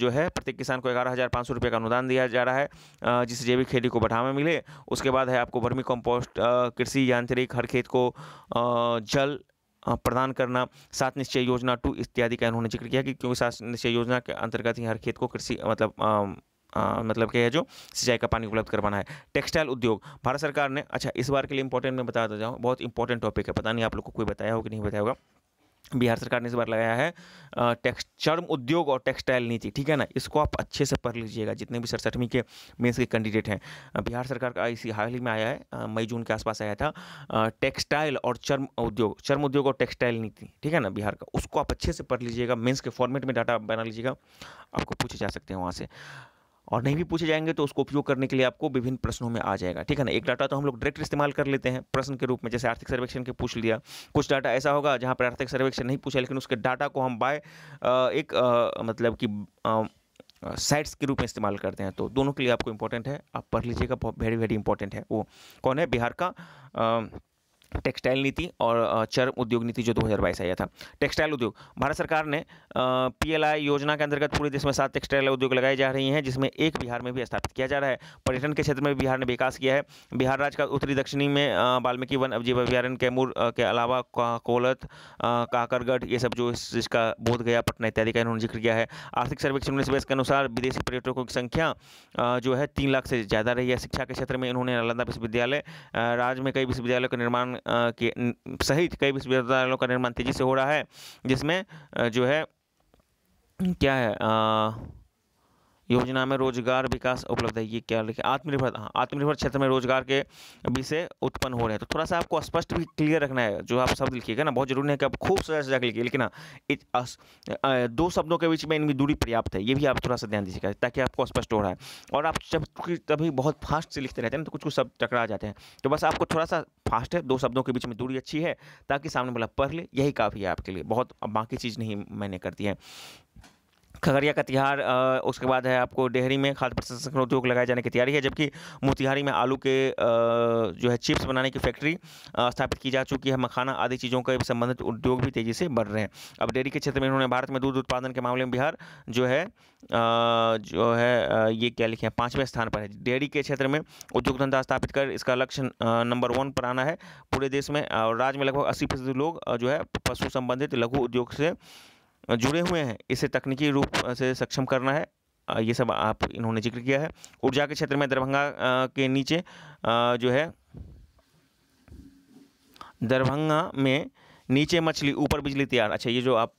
जो है प्रत्येक किसान को ग्यारह हज़ार पाँच सौ रुपये का अनुदान दिया जा रहा है जिससे जैविक खेती को बढ़ावा मिले। उसके बाद है आपको वर्मी कंपोस्ट कृषि यांत्रिक हर खेत को जल प्रदान करना सात निश्चय योजना टू इत्यादि का इन्होंने ज़िक्र किया कि क्योंकि सात निश्चय योजना के अंतर्गत ही हर खेत को कृषि मतलब आ, आ, मतलब क्या है जो सिंचाई का पानी उपलब्ध करवाना है। टेक्सटाइल उद्योग भारत सरकार ने अच्छा इस बार के लिए इंपॉर्टेंट मैं बता जाऊँ बहुत इंपॉर्टेंट टॉपिक है पता नहीं आप लोग को कोई बताया हो कि नहीं बताया होगा। बिहार सरकार ने इस बार लगाया है टेक्स, चर्म उद्योग और टेक्सटाइल नीति, ठीक है ना? इसको आप अच्छे से पढ़ लीजिएगा, जितने भी सड़सठवीं के मेंस के कैंडिडेट हैं। बिहार सरकार का इसी हाल ही में आया है मई, जून के आसपास आया था टेक्सटाइल और चर्म उद्योग चर्म उद्योग और टेक्सटाइल नीति, ठीक है ना, बिहार का? उसको आप अच्छे से पढ़ लीजिएगा मेन्स के फॉर्मेट में डाटा बना लीजिएगा, आपको पूछे जा सकते हैं वहाँ से। और नहीं भी पूछे जाएँगे तो उसको उपयोग करने के लिए आपको विभिन्न प्रश्नों में आ जाएगा। ठीक है ना? एक डाटा तो हम लोग डायरेक्ट इस्तेमाल कर लेते हैं प्रश्न के रूप में, जैसे आर्थिक सर्वेक्षण के पूछ लिया। कुछ डाटा ऐसा होगा जहाँ पर आर्थिक सर्वेक्षण नहीं पूछा, लेकिन उसके डाटा को हम बाय एक मतलब कि साइट्स के रूप में इस्तेमाल करते हैं। तो दोनों के लिए आपको इंपॉर्टेंट है। आप पढ़ लीजिएगा वेरी वेरी इंपॉर्टेंट है। वो कौन है? बिहार का टेक्सटाइल नीति और चर्म उद्योग नीति जो 2022 आया था। टेक्सटाइल उद्योग, भारत सरकार ने पीएलआई योजना के अंतर्गत पूरे देश में सात टेक्सटाइल उद्योग लगाए जा रही हैं, जिसमें एक बिहार में भी स्थापित किया जा रहा है। पर्यटन के क्षेत्र में बिहार ने विकास किया है। बिहार राज्य का उत्तरी दक्षिणी में वाल्मीकि वन जीव अभ्यारण्य, कैमूर के अलावा कोलत काकरगढ़, ये सब जो इसका बोध गया, पटना इत्यादि का इन्होंने ज़िक्र किया है। आर्थिक सर्वेक्षण उन्नीस के अनुसार विदेशी पर्यटकों की संख्या जो है तीन लाख से ज़्यादा रही है। शिक्षा के क्षेत्र में इन्होंने नालंदा विश्वविद्यालय राज्य में कई विश्वविद्यालयों का निर्माण के सहित कई विश्वविद्यालयों का निर्माण तेज़ी से हो रहा है जिसमें जो है क्या है आ, योजना में रोज़गार विकास उपलब्ध है ये क्या लिखे आत्मनिर्भर हाँ आत्मनिर्भर क्षेत्र में रोज़गार के विषय उत्पन्न हो रहे हैं। तो थोड़ा सा आपको स्पष्ट भी क्लियर रखना है जो आप शब्द लिखिएगा ना बहुत ज़रूरी है कि आप खूब सजा सजा लिखिए लेकिन ना दो शब्दों के बीच में इनकी दूरी पर्याप्त है ये भी आप थोड़ा सा ध्यान दीजिएगा ताकि आपको स्पष्ट हो रहा है। और आप जब तभी बहुत फास्ट से लिखते रहते हैं तो कुछ कुछ शब्द टकरा जाते हैं। तो बस आपको थोड़ा सा फास्ट है दो शब्दों के बीच में दूरी अच्छी है, ताकि सामने वाला पढ़ ले, यही काफ़ी है आपके लिए। बहुत बाकी चीज़ नहीं मैंने कर दी है। खगड़िया का तिहार उसके बाद है आपको डेहरी में खाद्य प्रसंस्करण उद्योग लगाए जाने की तैयारी है, जबकि मोतिहारी में आलू के जो है चिप्स बनाने की फैक्ट्री स्थापित की जा चुकी है। मखाना आदि चीज़ों के संबंधित उद्योग भी तेज़ी से बढ़ रहे हैं। अब डेयरी के क्षेत्र में इन्होंने भारत में दूध उत्पादन के मामले में बिहार जो है जो है ये क्या लिखे हैं, पाँचवें स्थान पर है। डेयरी के क्षेत्र में उद्योग धंधा स्थापित कर इसका लक्ष्य नंबर वन पर आना है। पूरे देश में, और राज्य में लगभग अस्सी लोग जो है पशु संबंधित लघु उद्योग से जुड़े हुए हैं। इसे तकनीकी रूप से सक्षम करना है। ये सब आप, इन्होंने ज़िक्र किया है। ऊर्जा के क्षेत्र में दरभंगा के नीचे जो है, दरभंगा में नीचे मछली, ऊपर बिजली तैयार। अच्छा ये जो आप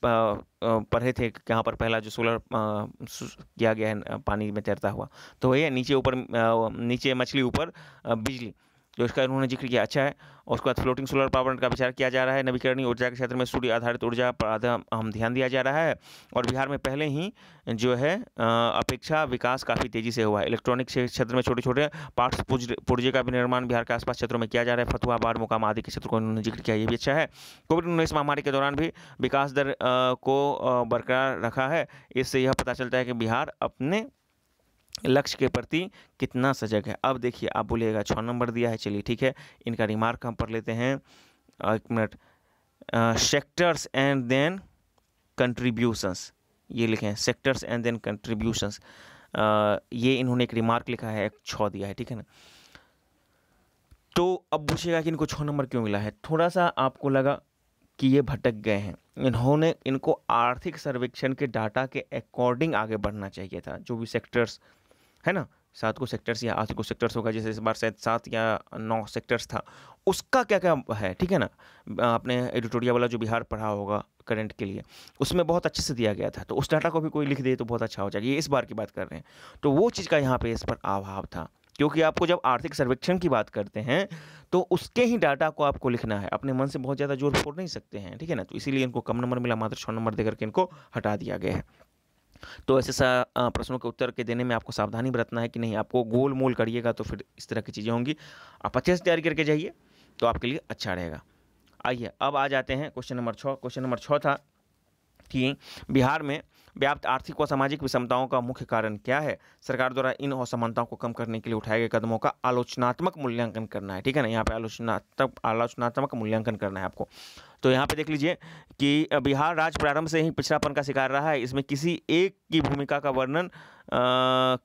पढ़े थे यहाँ पर पहला जो सोलर किया गया है पानी में तैरता हुआ तो ये नीचे ऊपर नीचे मछली, ऊपर बिजली। जो इसका उन्होंने ज़िक्र किया अच्छा है। और उसके बाद फ्लोटिंग सोलर पावर का विचार किया जा रहा है। नवीकरणीय ऊर्जा के क्षेत्र में सूर्य आधारित ऊर्जा पर हम ध्यान दिया जा रहा है। और बिहार में पहले ही जो है अपेक्षा विकास काफ़ी तेज़ी से हुआ है। इलेक्ट्रॉनिक क्षेत्र में छोटे छोटे पार्ट्स पुर्जे का भी निर्माण बिहार के आसपास क्षेत्रों में किया जा रहा है। फतुआ बाढ़ मुकाम आदि के क्षेत्र को उन्होंने ज़िक्र किया, ये भी अच्छा है। कोविड उन्नीस महामारी के दौरान भी विकास दर को बरकरार रखा है। इससे यह पता चलता है कि बिहार अपने लक्ष्य के प्रति कितना सजग है। अब देखिए, आप बोलिएगा छः नंबर दिया है, चलिए ठीक है, इनका रिमार्क हम पढ़ लेते हैं। एक minute. Sectors and then contributions ये लिखे हैं सेक्टर्स एंड देन कंट्रीब्यूशंस ये इन्होंने एक रिमार्क लिखा है, एक छः दिया है, ठीक है ना? तो अब पूछेगा कि इनको छः नंबर क्यों मिला है? थोड़ा सा आपको लगा कि ये भटक गए हैं। इन्होंने, इनको आर्थिक सर्वेक्षण के डाटा के अकॉर्डिंग आगे बढ़ना चाहिए था, जो भी सेक्टर्स है ना? सात को सेक्टर्स या आठ को सेक्टर्स होगा, जैसे इस बार शायद सात या नौ सेक्टर्स था। उसका क्या क्या है, ठीक है ना? आपने एडिटोरिया वाला जो बिहार पढ़ा होगा करंट के लिए, उसमें बहुत अच्छे से दिया गया था। तो उस डाटा को भी कोई लिख दे तो बहुत अच्छा हो जाएगा। ये इस बार की बात कर रहे हैं। तो वो चीज़ का यहाँ पे इस पर अभाव था। क्योंकि आपको जब आर्थिक सर्वेक्षण की बात करते हैं तो उसके ही डाटा को आपको लिखना है। अपने मन से बहुत ज़्यादा ज़ोर फोड़ नहीं सकते हैं, ठीक है ना? तो इसीलिए इनको कम नंबर मिला, मात्र छः नंबर देकर के इनको हटा दिया गया है। तो ऐसे सा प्रश्नों के उत्तर के देने में आपको सावधानी बरतना है कि नहीं, आपको गोल मोल करिएगा तो फिर इस तरह की चीज़ें होंगी। आप अच्छे से तैयारी करके जाइए तो आपके लिए अच्छा रहेगा। आइए, अब आ जाते हैं क्वेश्चन नंबर छः क्वेश्चन नंबर छः था कि बिहार में व्याप्त आर्थिक व सामाजिक विषमताओं का मुख्य कारण क्या है? सरकार द्वारा इन असमानताओं को कम करने के लिए उठाए गए कदमों का आलोचनात्मक मूल्यांकन करना है। ठीक है ना? यहाँ पे आलोचनात्मक आलोचनात्मक मूल्यांकन करना है आपको। तो यहाँ पे देख लीजिए कि बिहार राज्य प्रारंभ से ही पिछड़ापन का शिकार रहा है। इसमें किसी एक की भूमिका का वर्णन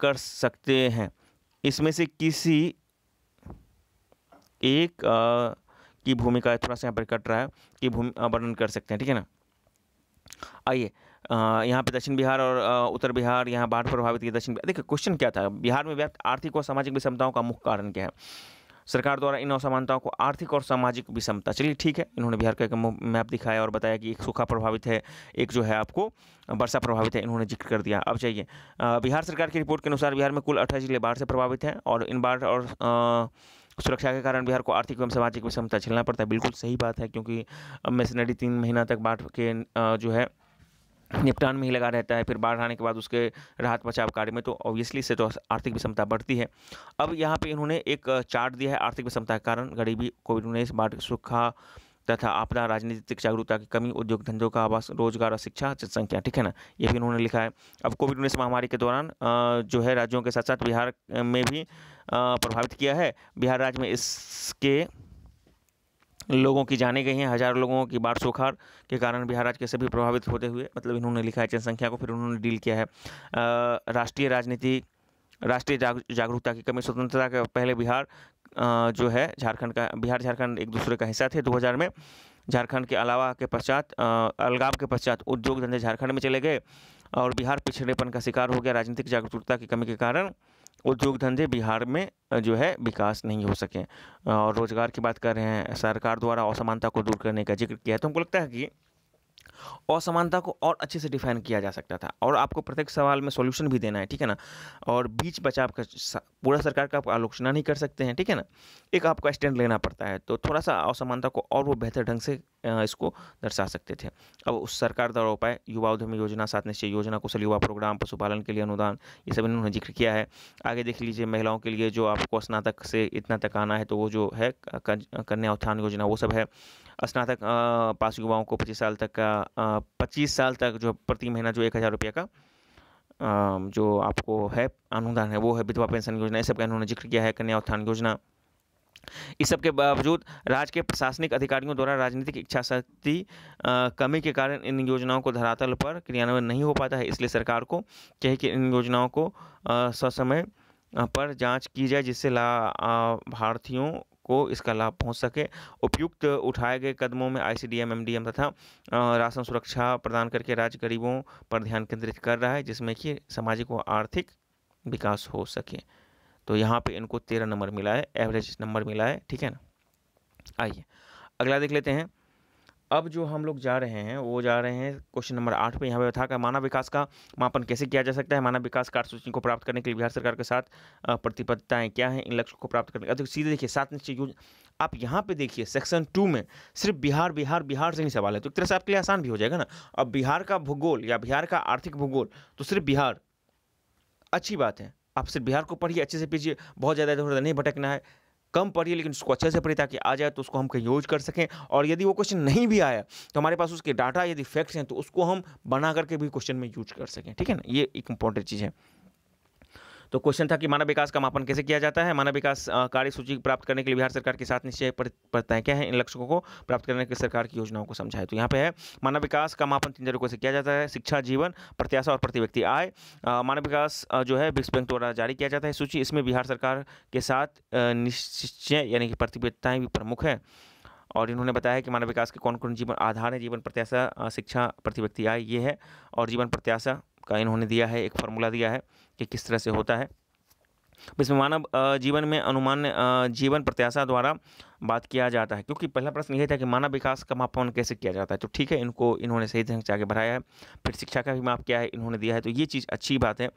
कर सकते हैं। इसमें से किसी एक आ, की भूमिका थोड़ा सा यहाँ पर कट रहा है कि वर्णन कर सकते हैं ठीक है ना? आइए यहाँ पे दक्षिण बिहार और उत्तर बिहार यहाँ बाढ़ प्रभावित किया दक्षिण देखिए क्वेश्चन क्या था? बिहार में व्याप्त आर्थिक और सामाजिक विषमताओं का मुख्य कारण क्या है? सरकार द्वारा इन असमानताओं को आर्थिक और सामाजिक विषमता चलिए ठीक है, इन्होंने बिहार का एक मैप दिखाया और बताया कि एक सूखा प्रभावित है, एक जो है आपको वर्षा प्रभावित है, इन्होंने ज़िक्र कर दिया। अब चाहिए बिहार सरकार की रिपोर्ट के अनुसार बिहार में कुल अठाईस ज़िले बाढ़ से प्रभावित हैं और इन बाढ़ और सुरक्षा के कारण बिहार को आर्थिक एवं सामाजिक विषमता झेलना पड़ता है। बिल्कुल सही बात है, क्योंकि मिशनरी तीन महीना तक बाढ़ के जो है निपटान में ही लगा रहता है, फिर बाढ़ आने के बाद उसके राहत बचाव कार्य में तो ऑब्वियसली से तो आर्थिक विषमता बढ़ती है। अब यहाँ पे इन्होंने एक चार्ट दिया है आर्थिक विषमता के कारण गरीबी कोविड उन्नीस बाढ़, सूखा तथा आपदा, राजनीतिक जागरूकता की कमी, उद्योग धंधों का आवास, रोज़गार और शिक्षा जनसंख्या, ठीक है ना? ये भी उन्होंने लिखा है। अब कोविड उन्नीस महामारी के दौरान जो है राज्यों के साथ साथ बिहार में भी प्रभावित किया है। बिहार राज्य में इसके लोगों की जाने गई हैं, हज़ारों लोगों की बाढ़ सुखाड़ के कारण बिहार राज्य के सभी प्रभावित होते हुए मतलब इन्होंने लिखा है जनसंख्या को, फिर उन्होंने डील किया है। राष्ट्रीय राजनीति, राष्ट्रीय जागरूकता की कमी, स्वतंत्रता के पहले बिहार जो है, झारखंड का, बिहार, झारखंड एक दूसरे का हिस्सा थे 2000 में। झारखंड के अलावा के पश्चात अलगाव के पश्चात उद्योग धंधे झारखंड में चले गए और बिहार पिछड़ेपन का शिकार हो गया। राजनीतिक जागरूकता की कमी के कारण उद्योग धंधे बिहार में जो है, विकास नहीं हो सके। और रोज़गार की बात कर रहे हैं, सरकार द्वारा असमानता को दूर करने का ज़िक्र किया है तो हमको लगता है कि असमानता को और अच्छे से डिफाइन किया जा सकता था। और आपको प्रत्येक सवाल में सॉल्यूशन भी देना है, ठीक है ना? और बीच बचाव का पूरा सरकार का आप आलोचना नहीं कर सकते हैं, ठीक है ना? एक आपका स्टैंड लेना पड़ता है तो थोड़ा सा असमानता को और वो बेहतर ढंग से इसको दर्शा सकते थे। अब उस सरकार द्वारा उपाय युवा उद्यमी योजना सात निश्चय योजना कुशल, युवा प्रोग्राम, पशुपालन के लिए अनुदान, ये सब इन्होंने ज़िक्र किया है। आगे देख लीजिए महिलाओं के लिए जो आपको स्नातक से इतना तक आना है तो वो जो है कन्या उत्थान योजना, वो सब है। स्नातक पास युवाओं को पच्चीस साल तक का पच्चीस साल तक जो प्रति महीना जो एक हज़ार रुपये का जो आपको है अनुदान है, वो है विधवा पेंशन योजना इस सब का इन्होंने ज़िक्र किया है, कन्या उत्थान योजना। इस सब के बावजूद राज्य के प्रशासनिक अधिकारियों द्वारा राजनीतिक इच्छा शक्ति कमी के कारण इन योजनाओं को धरातल पर क्रियान्वयन नहीं हो पाता है, इसलिए सरकार को चाहिए कि इन योजनाओं को ससमय पर जाँच की जाए जिससे लाभार्थियों को इसका लाभ पहुँच सके। उपयुक्त उठाए गए कदमों में आईसीडीएम, एमडीएम तथा राशन सुरक्षा प्रदान करके राज्य गरीबों पर ध्यान केंद्रित कर रहा है, जिसमें कि सामाजिक व आर्थिक विकास हो सके। तो यहाँ पे इनको तेरह नंबर मिला है एवरेज नंबर मिला है, ठीक है ना? आइए, अगला देख लेते हैं। अब जो हम लोग जा रहे हैं, वो जा रहे हैं क्वेश्चन नंबर आठ पे। यहाँ पे था मानव विकास का मापन कैसे किया जा सकता है? मानव विकास कार्यसूची को प्राप्त करने के लिए बिहार सरकार के साथ प्रतिबद्धताएँ क्या हैं? इन लक्ष्य को प्राप्त करने के सीधे देखिए, सात निश्चय योजना। आप यहाँ पे देखिए सेक्शन टू में सिर्फ़ बिहार बिहार बिहार से ही सवाल है। तो एक तरह से आपके लिए आसान भी हो जाएगा ना? अब बिहार का भूगोल या बिहार का आर्थिक भूगोल तो सिर्फ़ बिहार। अच्छी बात है। आप सिर्फ़ बिहार को पढ़िए, अच्छे से पीजिए, बहुत ज़्यादा इधर उधर नहीं भटकना है। कम पढ़िए, लेकिन उसको अच्छे से पढ़िए ताकि आ जाए तो उसको हम कहीं यूज़ कर सकें। और यदि वो क्वेश्चन नहीं भी आया तो हमारे पास उसके डाटा यदि फैक्ट्स हैं तो उसको हम बना करके भी क्वेश्चन में यूज़ कर सकें। ठीक है ना? ये एक इंपॉर्टेंट चीज़ है। तो क्वेश्चन था कि मानव विकास का मापन कैसे किया जाता है? मानव विकास कार्य सूची प्राप्त करने के लिए बिहार सरकार के साथ निश्चय पड़ता है। क्या है? इन लक्ष्यों को प्राप्त करने के सरकार की योजनाओं को समझाए। तो यहाँ पे है, मानव विकास का मापन तीन तरीकों से किया जाता है। शिक्षा, जीवन, प्रत्याशा और प्रति व्यक्ति आय मानव विकास जो है, विश्व बैंक द्वारा जारी किया जाता है सूची। इसमें बिहार सरकार के साथ निश्चय यानी कि प्रतिबद्धताएँ भी प्रमुख है। और इन्होंने बताया कि मानव विकास के कौन कौन जीवन, आधार है? जीवन, प्रत्याशा शिक्षा प्रति व्यक्ति आय, ये है। और जीवन, प्रत्याशा का इन्होंने दिया है, एक फार्मूला दिया है कि किस तरह से होता है। इसमें मानव जीवन में अनुमान जीवन प्रत्याशा द्वारा बात किया जाता है, क्योंकि पहला प्रश्न यह था कि मानव विकास का मापन कैसे किया जाता है? तो ठीक है, इनको, इन्होंने सही ढंग से आगे बढ़ाया है, फिर शिक्षा का भी माप किया है, इन्होंने दिया है तो ये चीज़ अच्छी बात है।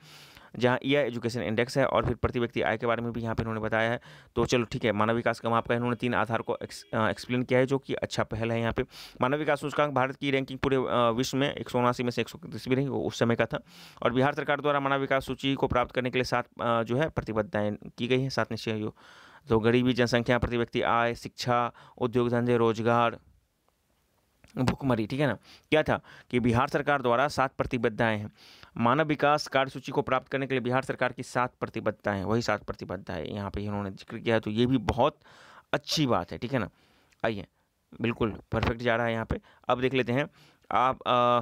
जहाँ ई एजुकेशन इंडेक्स है और फिर प्रति व्यक्ति आय के बारे में भी यहाँ पर इन्होंने बताया है। तो चलो ठीक है, मानव विकास का माप का इन्होंने तीन आधार को एक्सप्लेन किया है जो कि अच्छा पहल है यहाँ पे। मानव विकास सूचकांक भारत की रैंकिंग पूरे विश्व में एक में से एक सौ रही उस समय का था। और बिहार सरकार द्वारा मानव विकास सूची को प्राप्त करने के लिए सात जो है प्रतिबद्धताएँ की गई हैं, सात निश्चय तो गरीबी, जनसंख्या, प्रति व्यक्ति आय, शिक्षा, उद्योग धंधे, रोज़गार, भुखमरी, ठीक है ना? क्या था कि बिहार सरकार द्वारा सात प्रतिबद्धताएँ हैं। मानव विकास कार्यसूची को प्राप्त करने के लिए बिहार सरकार की सात प्रतिबद्धताएँ वही सात प्रतिबद्धता है। यहाँ पे इन्होंने ज़िक्र किया है तो ये भी बहुत अच्छी बात है ठीक है ना? आइए बिल्कुल परफेक्ट जा रहा है यहाँ पे। अब देख लेते हैं आप आ,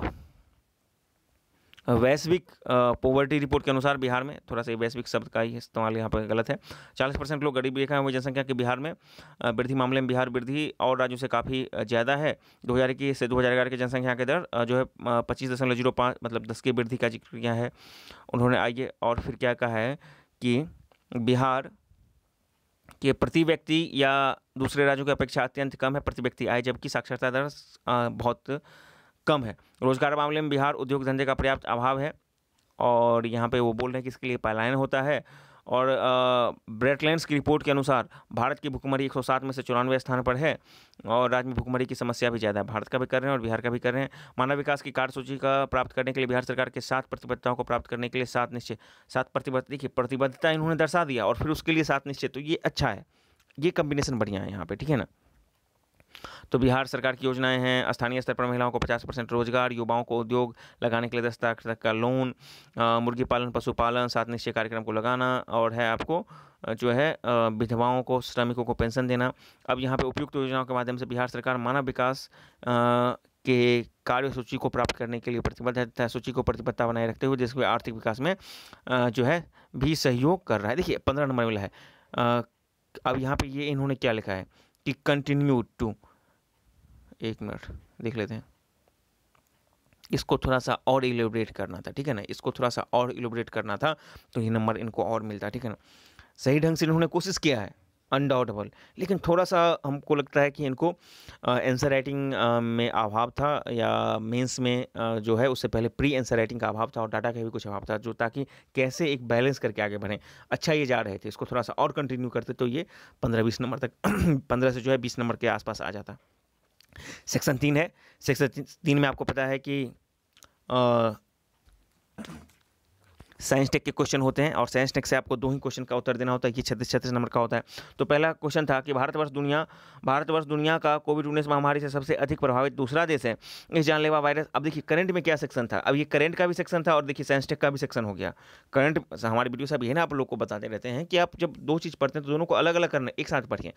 वैश्विक पॉवर्टी रिपोर्ट के अनुसार बिहार में थोड़ा सा वैश्विक शब्द का ही इस्तेमाल यहाँ पर गलत है। चालीस परसेंट लोग गरीबी रेखा हुई जनसंख्या के बिहार में वृद्धि मामले में बिहार वृद्धि और राज्यों से काफ़ी ज़्यादा है। दो हज़ार इक्कीस से दो हज़ार ग्यारह की जनसंख्या के दर जो है पच्चीस दशमलव ज़ीरो पाँच मतलब दस की वृद्धि का ज़िक्र किया है। उन्होंने आइए और फिर क्या कहा है कि बिहार के प्रति व्यक्ति या दूसरे राज्यों की अपेक्षा अत्यंत कम है। प्रति व्यक्ति आय जबकि साक्षरता दर बहुत कम है। रोज़गार मामले में बिहार उद्योग धंधे का पर्याप्त अभाव है और यहाँ पे वो बोल रहे हैं कि इसके लिए पलायन होता है और ब्रेटलैंड्स की रिपोर्ट के अनुसार भारत की भुखमरी 107 में से चौरानवे स्थान पर है और राज्य में भुखमरी की समस्या भी ज़्यादा है। भारत का भी कर रहे हैं और बिहार का भी कर रहे हैं। मानव विकास की कार्यसूची का प्राप्त करने के लिए बिहार सरकार के सात प्रतिबद्धताओं को प्राप्त करने के लिए सात निश्चय सात प्रतिबद्ध, देखिए प्रतिबद्धता इन्होंने दर्शा दिया और फिर उसके लिए सात निश्चय तो ये अच्छा है। ये कम्बिनेशन बढ़िया है यहाँ पर ठीक है ना? तो बिहार सरकार की योजनाएँ हैं, स्थानीय स्तर पर महिलाओं को 50 परसेंट रोज़गार, युवाओं को उद्योग लगाने के लिए दस लाख तक का लोन मुर्गी पालन, पशुपालन सात निश्चय कार्यक्रम को लगाना और है आपको जो है विधवाओं को, श्रमिकों को पेंशन देना। अब यहाँ पे उपयुक्त योजनाओं के माध्यम से बिहार सरकार मानव विकास के कार्य सूची को प्राप्त करने के लिए प्रतिबद्ध है सूची को प्रतिबद्धता बनाए रखते हुए देश के आर्थिक विकास में जो है, भी सहयोग कर रहा है। देखिए, पंद्रह नंबर मिला है। अब यहाँ पे ये इन्होंने क्या लिखा है? कि कंटिन्यू टू एक मिनट, देख लेते हैं। इसको थोड़ा सा और इलेबरेट करना था, ठीक है ना? इसको थोड़ा सा और इलेबरेट करना था तो ये नंबर इनको और मिलता, ठीक है ना? सही ढंग से इन्होंने कोशिश किया है। अनडाउटेबल लेकिन थोड़ा सा हमको लगता है कि इनको आंसर राइटिंग में अभाव था या मेंस में आ, जो है उससे पहले प्री आंसर राइटिंग का अभाव था और डाटा का भी कुछ अभाव था जो ताकि कैसे एक बैलेंस करके आगे बढ़ें। अच्छा ये जा रहे थे इसको थोड़ा सा और कंटिन्यू करते तो ये पंद्रह बीस नंबर तक पंद्रह से जो है बीस नंबर के आसपास आ जाता। सेक्शन तीन है। सेक्शन तीन में आपको पता है कि साइंस टेक के क्वेश्चन होते हैं और साइंस टेक से आपको दो ही क्वेश्चन का उत्तर देना होता है, ये छत्तीस छत्तीस नंबर का होता है। तो पहला क्वेश्चन था कि भारतवर्ष दुनिया भारतवर्ष दुनिया का कोविड उन्नीस महामारी से सबसे अधिक प्रभावित दूसरा देश है। इस जानलेवा वायरस अब देखिए करंट में क्या सेक्शन था? अब ये करंट का भी सेक्शन था और देखिए साइंस टेक का भी सेक्शन हो गया। करंट हमारे वीडियो से भी है ना, आप लोग को बताते रहते हैं कि आप जब दो चीज़ पढ़ते हैं तो दोनों को अलग अलग करना, एक साथ पढ़िए।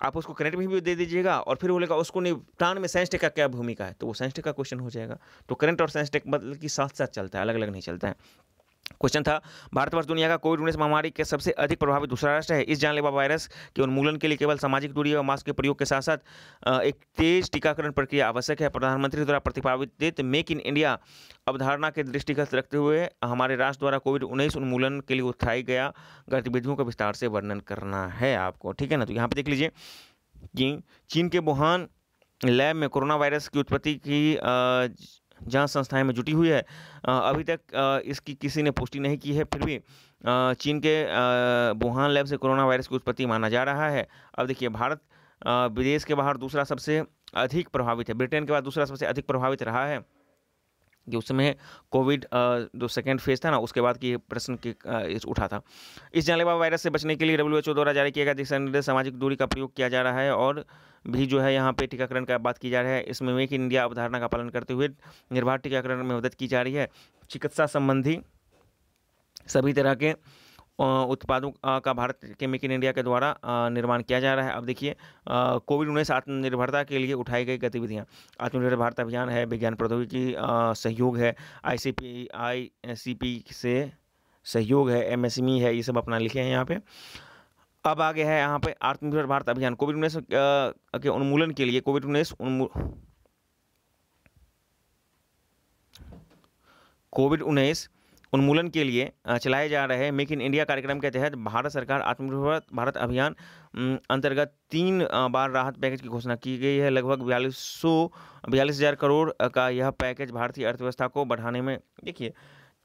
आप उसको करंट में भी दे दीजिएगा और फिर बोलेगा, उसको निपटान में साइंस टेक का क्या भूमिका है? तो वो साइंस टेक का क्वेश्चन हो जाएगा। तो करंट और साइंस टेक मतलब कि साथ साथ चलता है अलग अलग नहीं चलता है। क्वेश्चन था भारतवर्ष दुनिया का कोविड उन्नीस महामारी के सबसे अधिक प्रभावित दूसरा राष्ट्र है। इस जानलेवा वायरस के उन्मूलन के लिए केवल सामाजिक दूरी और मास्क के प्रयोग के साथ साथ एक तेज टीकाकरण प्रक्रिया आवश्यक है। प्रधानमंत्री द्वारा प्रतिपादित मेक इन इंडिया अवधारणा के दृष्टिगत रखते हुए हमारे राष्ट्र द्वारा कोविड उन्नीस उन्मूलन के लिए उठाई गया गतिविधियों का विस्तार से वर्णन करना है आपको, ठीक है ना? तो यहाँ पर देख लीजिए कि चीन के वुहान लैब में कोरोना वायरस की उत्पत्ति की जाँच संस्थाएँ में जुटी हुई है अभी तक इसकी किसी ने पुष्टि नहीं की है, फिर भी चीन के वुहान लैब से कोरोना वायरस की उत्पत्ति माना जा रहा है। अब देखिए, भारत विदेश के बाहर दूसरा सबसे अधिक प्रभावित है, ब्रिटेन के बाद दूसरा सबसे अधिक प्रभावित रहा है। कि उस समय कोविड जो सेकेंड फ़ेज़ था ना, उसके बाद की प्रश्न की उठा था। इस जानलेवा वायरस से बचने के लिए डब्ल्यूएचओ द्वारा जारी किया गया दिशा निर्देश, सामाजिक दूरी का प्रयोग किया जा रहा है और भी जो है यहाँ पे टीकाकरण का बात की जा रही है। इसमें मेक इन इंडिया अवधारणा का पालन करते हुए निर्बाध टीकाकरण में मदद की जा रही है। चिकित्सा संबंधी सभी तरह के उत्पादों का भारत के मेक इन इंडिया के द्वारा निर्माण किया जा रहा है। अब देखिए कोविड उन्नीस आत्मनिर्भरता के लिए उठाई गई गतिविधियाँ। आत्मनिर्भर भारत अभियान है, विज्ञान प्रौद्योगिकी सहयोग है आई सी पी आई सी सहयोग है एम एस एम ई है, ये सब अपना लिखे हैं यहाँ पे। अब आगे है यहाँ पे आत्मनिर्भर भारत अभियान। कोविड उन्नीस के उन्मूलन के लिए कोविड उन्नीस कोविड उन्नीस उन्मूलन के लिए चलाए जा रहे मेक इन इंडिया कार्यक्रम के तहत भारत सरकार आत्मनिर्भर भारत अभियान अंतर्गत तीन बार राहत पैकेज की घोषणा की गई है। लगभग बयालीस सौ बयालीस हज़ार करोड़ का यह पैकेज भारतीय अर्थव्यवस्था को बढ़ाने में, देखिए,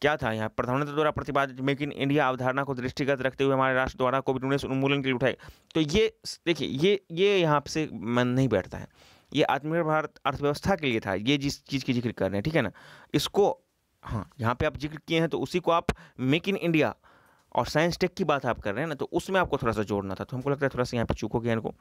क्या था यहाँ? प्रधानमंत्री द्वारा प्रतिपादित मेक इन इंडिया अवधारणा को दृष्टिगत रखते हुए हमारे राष्ट्र द्वारा कोविड उन्नीस उन्मूलन के लिए उठाए। तो ये, देखिए, ये ये यहाँ से मन नहीं बैठता है। ये आत्मनिर्भर भारत अर्थव्यवस्था के लिए था। ये जिस चीज़ की ज़िक्र कर रहे हैं, ठीक है ना? इसको हाँ यहाँ पे आप ज़िक्र किए हैं तो उसी को आप मेक इन इंडिया और साइंस टेक की बात आप कर रहे हैं ना तो उसमें आपको थोड़ा सा जोड़ना था तो हमको लगता है थोड़ा सा यहाँ पे चूक हो गया इनको।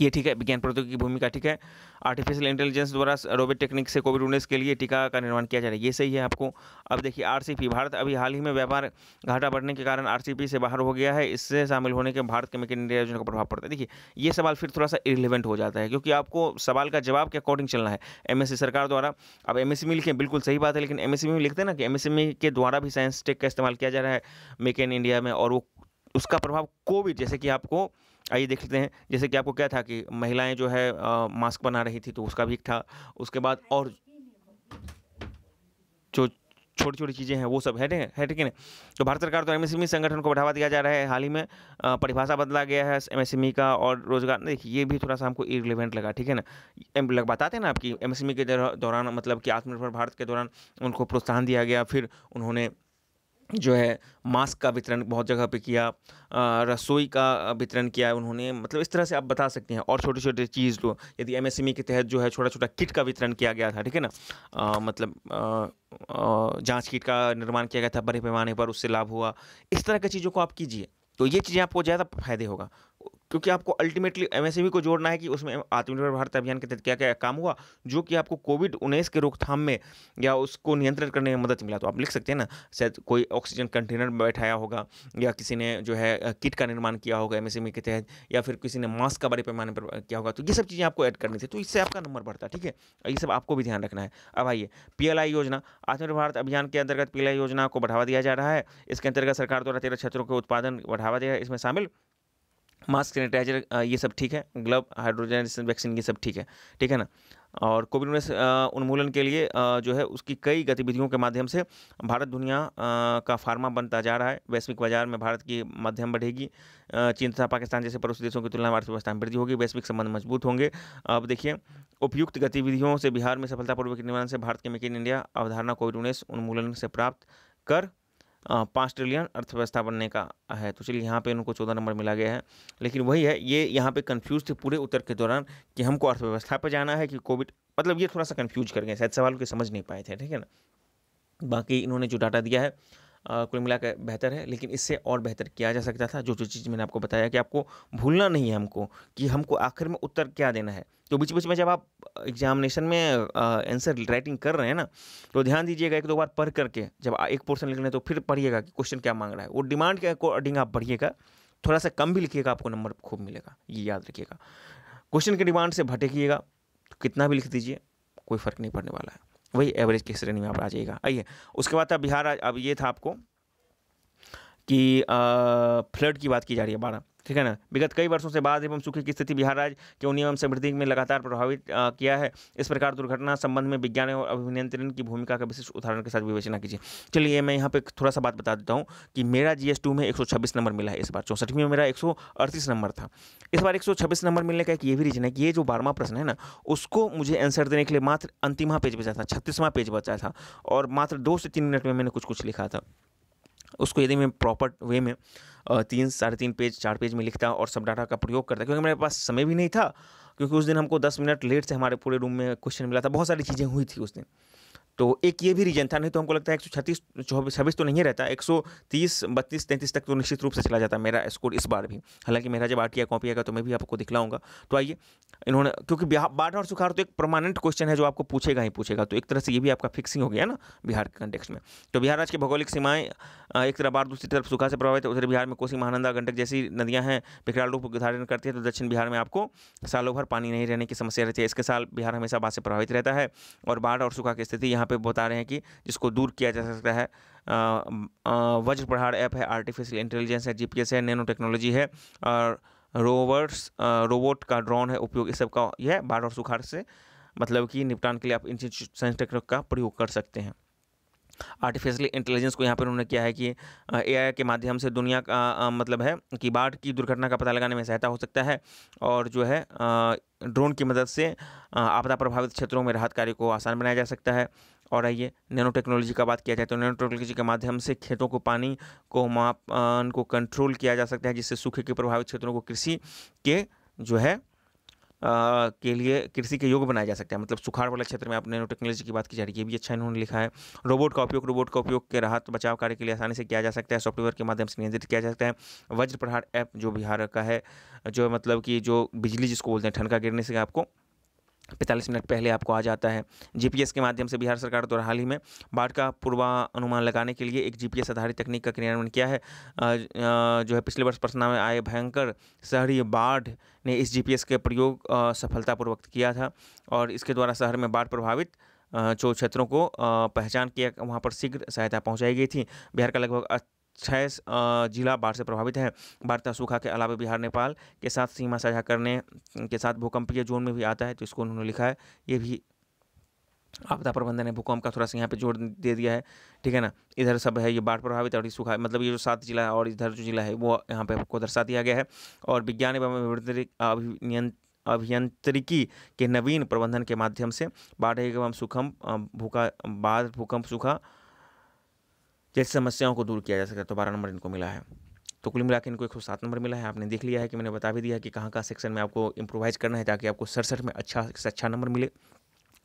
ये ठीक है, विज्ञान प्रौद्योगिकी की भूमिका ठीक है। आर्टिफिशियल इंटेलिजेंस द्वारा रोबोट टेक्निक से कोविड उन्नीस के लिए टीका का निर्माण किया जा रहा है ये सही है आपको। अब देखिए आरसीपी भारत अभी हाल ही में व्यापार घाटा बढ़ने के कारण आरसीपी से बाहर हो गया है, इससे शामिल होने के भारत के मेक इन इंडिया योजना का प्रभाव पड़ता है। देखिए, ये सवाल फिर थोड़ा सा इरिलेवेंट हो जाता है, क्योंकि आपको सवाल का जवाब के अकॉर्डिंग चलना है। एमएससी सरकार द्वारा, अब एम में लिखें बिल्कुल सही बात है, लेकिन एम में लिखते ना कि एमएसएमई के द्वारा भी साइंस टेक का इस्तेमाल किया जा रहा है मेक इन इंडिया में, और वो, उसका प्रभाव कोविड जैसे कि आपको आइए देख लेते हैं। जैसे कि आपको क्या था कि महिलाएँ जो है आ, मास्क बना रही थी तो उसका भी था। उसके बाद और जो छोटी छोटी चीज़ें हैं वो सब है है ठीक है तो भारत सरकार तो एमएसएमई संगठन को बढ़ावा दिया जा रहा है। हाल ही में परिभाषा बदला गया है एमएसएमई का और रोज़गार देखिए ये भी थोड़ा सा हमको इरिलेवेंट लगा ठीक है ना? लग बताते हैं ना आपकी एमएसएमई के दौरान मतलब कि आत्मनिर्भर भारत के दौरान उनको प्रोत्साहन दिया गया फिर उन्होंने जो है मास्क का वितरण बहुत जगह पे किया रसोई का वितरण किया उन्होंने। मतलब इस तरह से आप बता सकते हैं और छोटे छोटे चीज़ लो यदि एमएसएमई के तहत जो है छोटा छोटा किट का वितरण किया गया था ठीक है ना? आ, मतलब जाँच किट का निर्माण किया गया था बड़े पैमाने पर उससे लाभ हुआ। इस तरह की चीज़ों को आप कीजिए तो ये चीज़ें आपको ज़्यादा फ़ायदे होगा। क्योंकि आपको अल्टीमेटली एमएसएमई को जोड़ना है कि उसमें आत्मनिर्भर भारत अभियान के तहत क्या क्या काम हुआ, जो कि आपको कोविड उन्नीस के रोकथाम में या उसको नियंत्रित करने में मदद मिला। तो आप लिख सकते हैं ना, शायद कोई ऑक्सीजन कंटेनर बैठाया होगा, या किसी ने जो है किट का निर्माण किया होगा एमएसएमई के तहत, या फिर किसी ने मास्क का बड़े पैमाने पर किया होगा। तो ये सब चीज़ें आपको ऐड करनी थी। तो इससे आपका नंबर बढ़ता है ठीक है? ये सब आपको भी ध्यान रखना है। अब आइए पीएलआई योजना। आत्मनिर्भर भारत अभियान के अंतर्गत पीएलआई योजना को बढ़ावा दिया जा रहा है। इसके अंतर्गत सरकार द्वारा तेरह क्षेत्रों के उत्पादन बढ़ावा दिया इसमें शामिल मास्क, सैनिटाइजर ये सब ठीक है। ग्लव हाइड्रोजन वैक्सीन, ये सब ठीक है। ठीक है ना? और कोविड उन्नीस उन्मूलन के लिए जो है उसकी कई गतिविधियों के माध्यम से भारत दुनिया का फार्मा बनता जा रहा है। वैश्विक बाज़ार में भारत की मध्यम बढ़ेगी। चीन तथा पाकिस्तान जैसे पड़ोसी देशों की तुलना में अर्थव्यवस्था में वृद्धि होगी। वैश्विक संबंध मज़बूत होंगे। अब देखिए, उपयुक्त गतिविधियों से बिहार में सफलतापूर्वक निर्माण से भारत के मेक इन इंडिया, अवधारणा कोविड उन्नीस उन्मूलन से प्राप्त कर पाँच ट्रिलियन अर्थव्यवस्था बनने का है। तो चलिए यहाँ पे उनको चौदह नंबर मिला गया है। लेकिन वही है, ये यहाँ पे कंफ्यूज थे पूरे उत्तर के दौरान कि हमको अर्थव्यवस्था पर जाना है कि कोविड मतलब ये थोड़ा सा कंफ्यूज कर गए, शायद सवाल के समझ नहीं पाए थे, ठीक है ना? बाकी इन्होंने जो डाटा दिया है कुल मिलाकर बेहतर है, लेकिन इससे और बेहतर किया जा सकता था, जो जो चीज़ मैंने आपको बताया कि आपको भूलना नहीं है हमको, कि हमको आखिर में उत्तर क्या देना है। तो बीच बीच में जब आप एग्जामिनेशन में आंसर राइटिंग कर रहे हैं ना तो ध्यान दीजिएगा एक दो बार पढ़ करके, जब एक पोर्शन लिख रहे हैं तो फिर पढ़िएगा कि क्वेश्चन क्या मांग रहा है। वो डिमांड के अकॉर्डिंग आप पढ़िएगा थोड़ा सा कम भी लिखिएगा, आपको नंबर खूब मिलेगा, ये याद रखिएगा। क्वेश्चन के डिमांड से भटकिएगा तो कितना भी लिख दीजिए, कोई फ़र्क नहीं पड़ने वाला है। वही एवरेज की श्रेणी में आप आ जाइएगा। आइए, उसके बाद था बिहार अब ये था आपको कि फ्लड की बात की जा रही है बारह ठीक है ना? विगत कई वर्षों से बाद एवं सूखे की स्थिति बिहार राज्य के उन्नयन एवं समृद्धि में लगातार प्रभावित किया है। इस प्रकार दुर्घटना संबंध में विज्ञान और अभिनियंत्रण की भूमिका का विशिष्ट उदाहरण के साथ विवेचना कीजिए। चलिए, मैं यहाँ पे थोड़ा सा बात बता देता हूँ कि मेरा जी में एक सौ छब्बीस नंबर मिला है इस बार। चौंसठवीं में मेरा एक नंबर था। इस बार एक सौ छब्बीस नंबर मिलने का एक ये भी रीजन है कि ये जो बारहवा प्रश्न है ना, उसको मुझे आंसर देने के लिए मात्र अंतिमा पेज बचा था, छत्तीसवां पेज बचा था। और मात्र दो से तीन मिनट में मैंने कुछ कुछ लिखा था। उसको यदि मैं प्रॉपर वे में तीन, साढ़े तीन पेज चार पेज में लिखता और सब डाटा का प्रयोग करता, क्योंकि मेरे पास समय भी नहीं था, क्योंकि उस दिन हमको दस मिनट लेट से हमारे पूरे रूम में क्वेश्चन मिला था, बहुत सारी चीज़ें हुई थी उस दिन। तो एक ये भी रीजन था, नहीं तो हमको लगता है एक सौ छत्तीस चौबीस छब्बीस तो नहीं रहता, एक सौ तीस, बत्तीस, तैंतीस तक तो निश्चित रूप से चला जाता मेरा स्कोर इस बार भी। हालाँकि मेरा जब आर टी कॉपी आएगा तो मैं भी आपको दिखलाऊँगा। तो आइए, इन्होंने, क्योंकि बाढ़ और सुखाड़ तो एक परमानेंट क्वेश्चन है जो आपको पूछेगा ही पूछेगा तो एक तरह से ये भी आपका फिक्सिंग हो गया ना बिहार के कंटेक्स में। तो बिहार राज्य की भौगोलिक सीमाएँ एक तरफ़ बाढ़, दूसरी तरफ़ सूखा से प्रभावित है उधर बिहार में कोसी, महानंदा, गंडक जैसी नदियाँ हैं विकराल रूप धारण करती है तो दक्षिण बिहार में आपको सालों भर पानी नहीं रहने की समस्या रहती है। इसके साल बिहार हमेशा बाढ़ से प्रभावित रहता है और बाढ़ और सूखा की स्थिति यहाँ पे बता रहे हैं कि जिसको दूर किया जा सकता है। वज्र प्रहार ऐप है आर्टिफिशियल इंटेलिजेंस है जीपीएस है नैनो टेक्नोलॉजी है, और रोवर्स रोबोट का ड्रोन है, उपयोग इस सब का, यह बाढ़ और सुखाड़ से मतलब कि निपटान के लिए आप इन साइंस टेक्नोलॉजी का प्रयोग कर सकते हैं। आर्टिफिशियल इंटेलिजेंस को यहाँ पर उन्होंने किया है कि एआई के माध्यम से दुनिया का मतलब है कि बाढ़ की दुर्घटना का पता लगाने में सहायता हो सकता है और जो है ड्रोन की मदद से आपदा प्रभावित क्षेत्रों में राहत कार्य को आसान बनाया जा सकता है। और आइए नैनो टेक्नोलॉजी का बात किया जाए तो नैनो टेक्नोलॉजी के माध्यम से खेतों को पानी को माप को कंट्रोल किया जा सकता है, जिससे सूखे के प्रभावित क्षेत्रों को कृषि के जो है के लिए कृषि के योग बनाया जा सकता है। मतलब सुखाड़ वाले क्षेत्र में आप नैनो टेक्नोलॉजी की बात की जा रही है, ये भी अच्छा इन्होंने लिखा है। रोबोट का उपयोग रोबोट का उपयोग के राहत बचाव कार्य के लिए आसानी से किया जा सकता है सॉफ्टवेयर के माध्यम से नियंत्रित किया जा सकता है। वज्र प्रहार ऐप जो बिहार का है, जो मतलब कि जो बिजली जिसको बोलते हैं, ठंड का गिरने से आपको पैंतालीस मिनट पहले आपको आ जाता है। जीपीएस के माध्यम से बिहार सरकार द्वारा हाल ही में बाढ़ का पूर्वानुमान लगाने के लिए एक जीपीएस आधारित तकनीक का क्रियान्वयन किया है। जो है पिछले वर्ष पटना में आए भयंकर शहरी बाढ़ ने इस जीपीएस के प्रयोग सफलतापूर्वक किया था और इसके द्वारा शहर में बाढ़ प्रभावित जो क्षेत्रों को पहचान किया, वहाँ पर शीघ्र सहायता पहुँचाई गई थी। बिहार का लगभग छः जिला बाढ़ से प्रभावित है। बाढ़ सूखा के अलावा बिहार, नेपाल के साथ सीमा साझा करने के साथ भूकंपीय जोन में भी आता है तो इसको उन्होंने लिखा है। ये भी आपदा प्रबंधन है भूकंप का थोड़ा सा यहाँ पे जोड़ दे दिया है। ठीक है ना? इधर सब है, ये बाढ़ प्रभावित और सूखा मतलब ये जो सात जिला है और इधर जो जिला है, वो यहाँ पे आपको दर्शा दिया गया है। और विज्ञान एवं अभियंत्रिकी के नवीन प्रबंधन के माध्यम से बाढ़ एवं सुखम भूखा, बाढ़, भूकंप सूखा जैसी समस्याओं को दूर किया जा सकता है तो बारह नंबर इनको मिला है। तो कुल मिला इनको एक सौ सात नंबर मिला है। आपने देख लिया है कि मैंने बता भी दिया है कि कहाँ कहाँ सेक्शन में आपको इम्प्रोवाइज़ करना है, ताकि आपको सड़सठ में अच्छा से अच्छा नंबर मिले।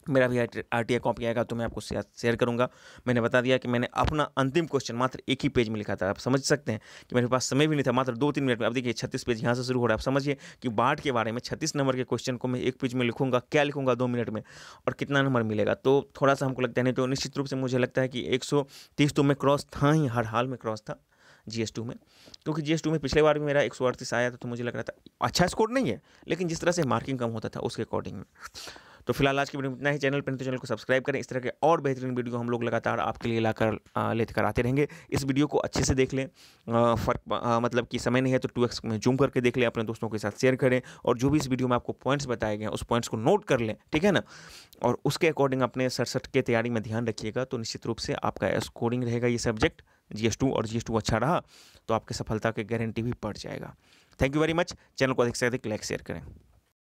मेरा भी आर टी आई कॉपी आएगा तो मैं आपको शेयर करूँगा। मैंने बता दिया कि मैंने अपना अंतिम क्वेश्चन मात्र एक ही पेज में लिखा था। आप समझ सकते हैं कि मेरे पास समय भी नहीं था, मात्र दो तीन मिनट में। अब देखिए, छत्तीस पेज यहाँ से शुरू हो रहा है। आप समझिए कि बाढ़ के बारे में, छत्तीस नंबर के क्वेश्चन को मैं एक पेज में लिखूँगा, क्या लिखूँगा दो मिनट में और कितना नंबर मिलेगा? तो थोड़ा सा हमको लगता है, नहीं तो निश्चित रूप से मुझे लगता है कि एक सौ तीस तो मैं क्रॉस था ही, हर हाल में क्रॉस था जी एस टू में। क्योंकि जी एस टू में पिछले बार भी मेरा एक सौ अड़तीस आया था तो मुझे लग रहा था अच्छा स्कोर नहीं है, लेकिन जिस तरह से मार्किंग कम होता था, उसके अकॉर्डिंग में। तो फ़िलहाल आज की वीडियो इतना ही। चैनल पर तो चैनल को सब्सक्राइब करें। इस तरह के और बेहतरीन वीडियो हम लोग लगातार आपके लिए लाकर लेते कर आते रहेंगे। इस वीडियो को अच्छे से देख लें। फ़र्क मतलब कि समय नहीं है तो टू में जूम करके देख लें, अपने दोस्तों के साथ शेयर करें और जो भी इस वीडियो में आपको पॉइंट्स बताए गए उस पॉइंट्स को नोट कर लें, ठीक है ना? और उसके अकॉर्डिंग अपने सड़सठ के तैयारी में ध्यान रखिएगा तो निश्चित रूप से आपका स्कोरिंग रहेगा ये सब्जेक्ट जी एस टू और जी एस टू अच्छा रहा तो आपकी सफलता की गारंटी भी बढ़ जाएगा। Thank you very much channel को अधिक से अधिक लाइक शेयर करें।